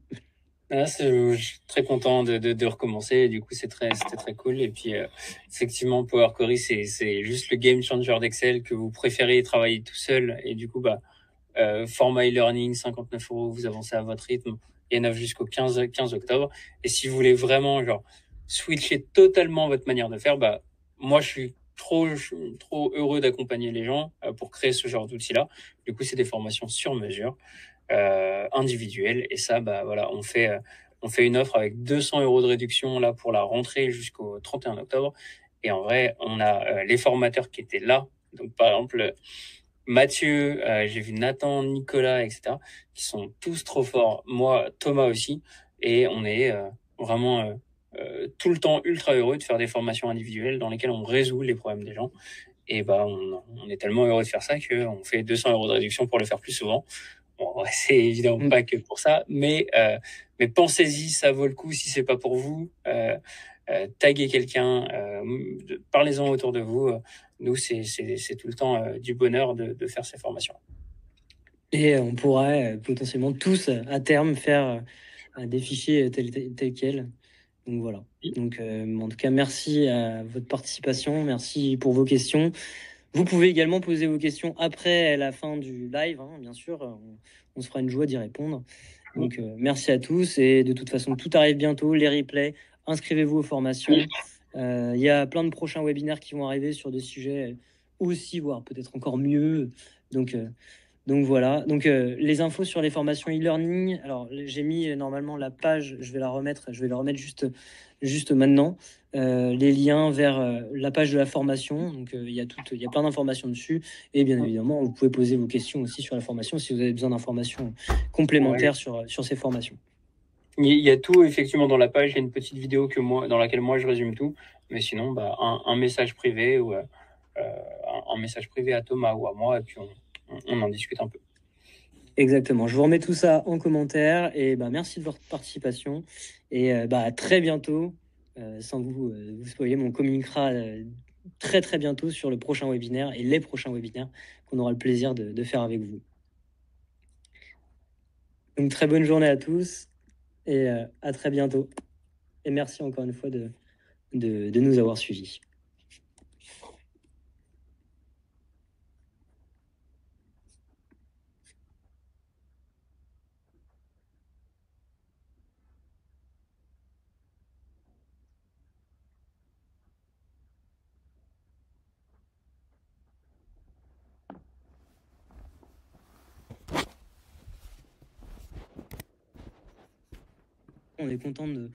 Ah, je suis très content de, de, recommencer. Du coup, c'est très, c'était très cool. Et puis, effectivement, Power Query, c'est juste le game changer d'Excel que vous préférez travailler tout seul. Et du coup, bah, euh, format e-learning, 59 euros, vous avancez à votre rythme. Il y en a jusqu'au 15, 15 octobre. Et si vous voulez vraiment, genre, switcher totalement votre manière de faire, bah, moi, je suis trop, trop heureux d'accompagner les gens euh, pour créer ce genre d'outils-là. Du coup, c'est des formations sur mesure, euh, individuelles. Et ça, bah, voilà, on fait, euh, on fait une offre avec 200 euros de réduction là pour la rentrée jusqu'au 31 octobre. Et en vrai, on a les formateurs qui étaient là. Donc, par exemple, Mathieu, euh, j'ai vu Nathan, Nicolas, etc., qui sont tous trop forts. Moi, Thomas aussi. Et on est euh, vraiment euh, tout le temps ultra heureux de faire des formations individuelles dans lesquelles on résout les problèmes des gens. Et bah, on, est tellement heureux de faire ça qu'on fait 200 euros de réduction pour le faire plus souvent. Bon, c'est évidemment mm. pas que pour ça, mais mais pensez-y, ça vaut le coup si c'est pas pour vous. Euh, taguer quelqu'un, parlez-en autour de vous nous, c'est tout le temps euh, du bonheur de, faire ces formations. Et on pourrait euh, potentiellement tous, à terme, faire euh, des fichiers tels, tels quels. Donc voilà. Donc, en tout cas, merci à votre participation. Merci pour vos questions. Vous pouvez également poser vos questions après la fin du live, hein, bien sûr. On, se fera une joie d'y répondre. Donc, merci à tous. Et de toute façon, tout arrive bientôt. Les replays, inscrivez-vous aux formations. Euh, il y a plein de prochains webinaires qui vont arriver sur des sujets aussi, voire peut-être encore mieux. Donc, euh, donc voilà. Donc euh, les infos sur les formations e-learning. Alors j'ai mis normalement la page. Je vais la remettre. Je vais la remettre juste juste maintenant. Les liens vers la page de la formation. Donc il y a tout, il y a plein d'informations dessus. Et bien évidemment, vous pouvez poser vos questions aussi sur la formation si vous avez besoin d'informations complémentaires sur sur ces formations. Il y a tout effectivement dans la page. Il y a une petite vidéo que moi, dans laquelle moi je résume tout. Mais sinon, bah, un, message privé ou euh, un, message privé à Thomas ou à moi, et puis on, en discute un peu. Exactement. Je vous remets tout ça en commentaire et bah, merci de votre participation et euh, bah, à très bientôt. Euh, sans vous vous spoiler, on communiquera très très bientôt sur le prochain webinaire et les prochains webinaires qu'on aura le plaisir de, faire avec vous. Donc très bonne journée à tous et euh, à très bientôt. Et merci encore une fois de nous avoir suivis. Content de,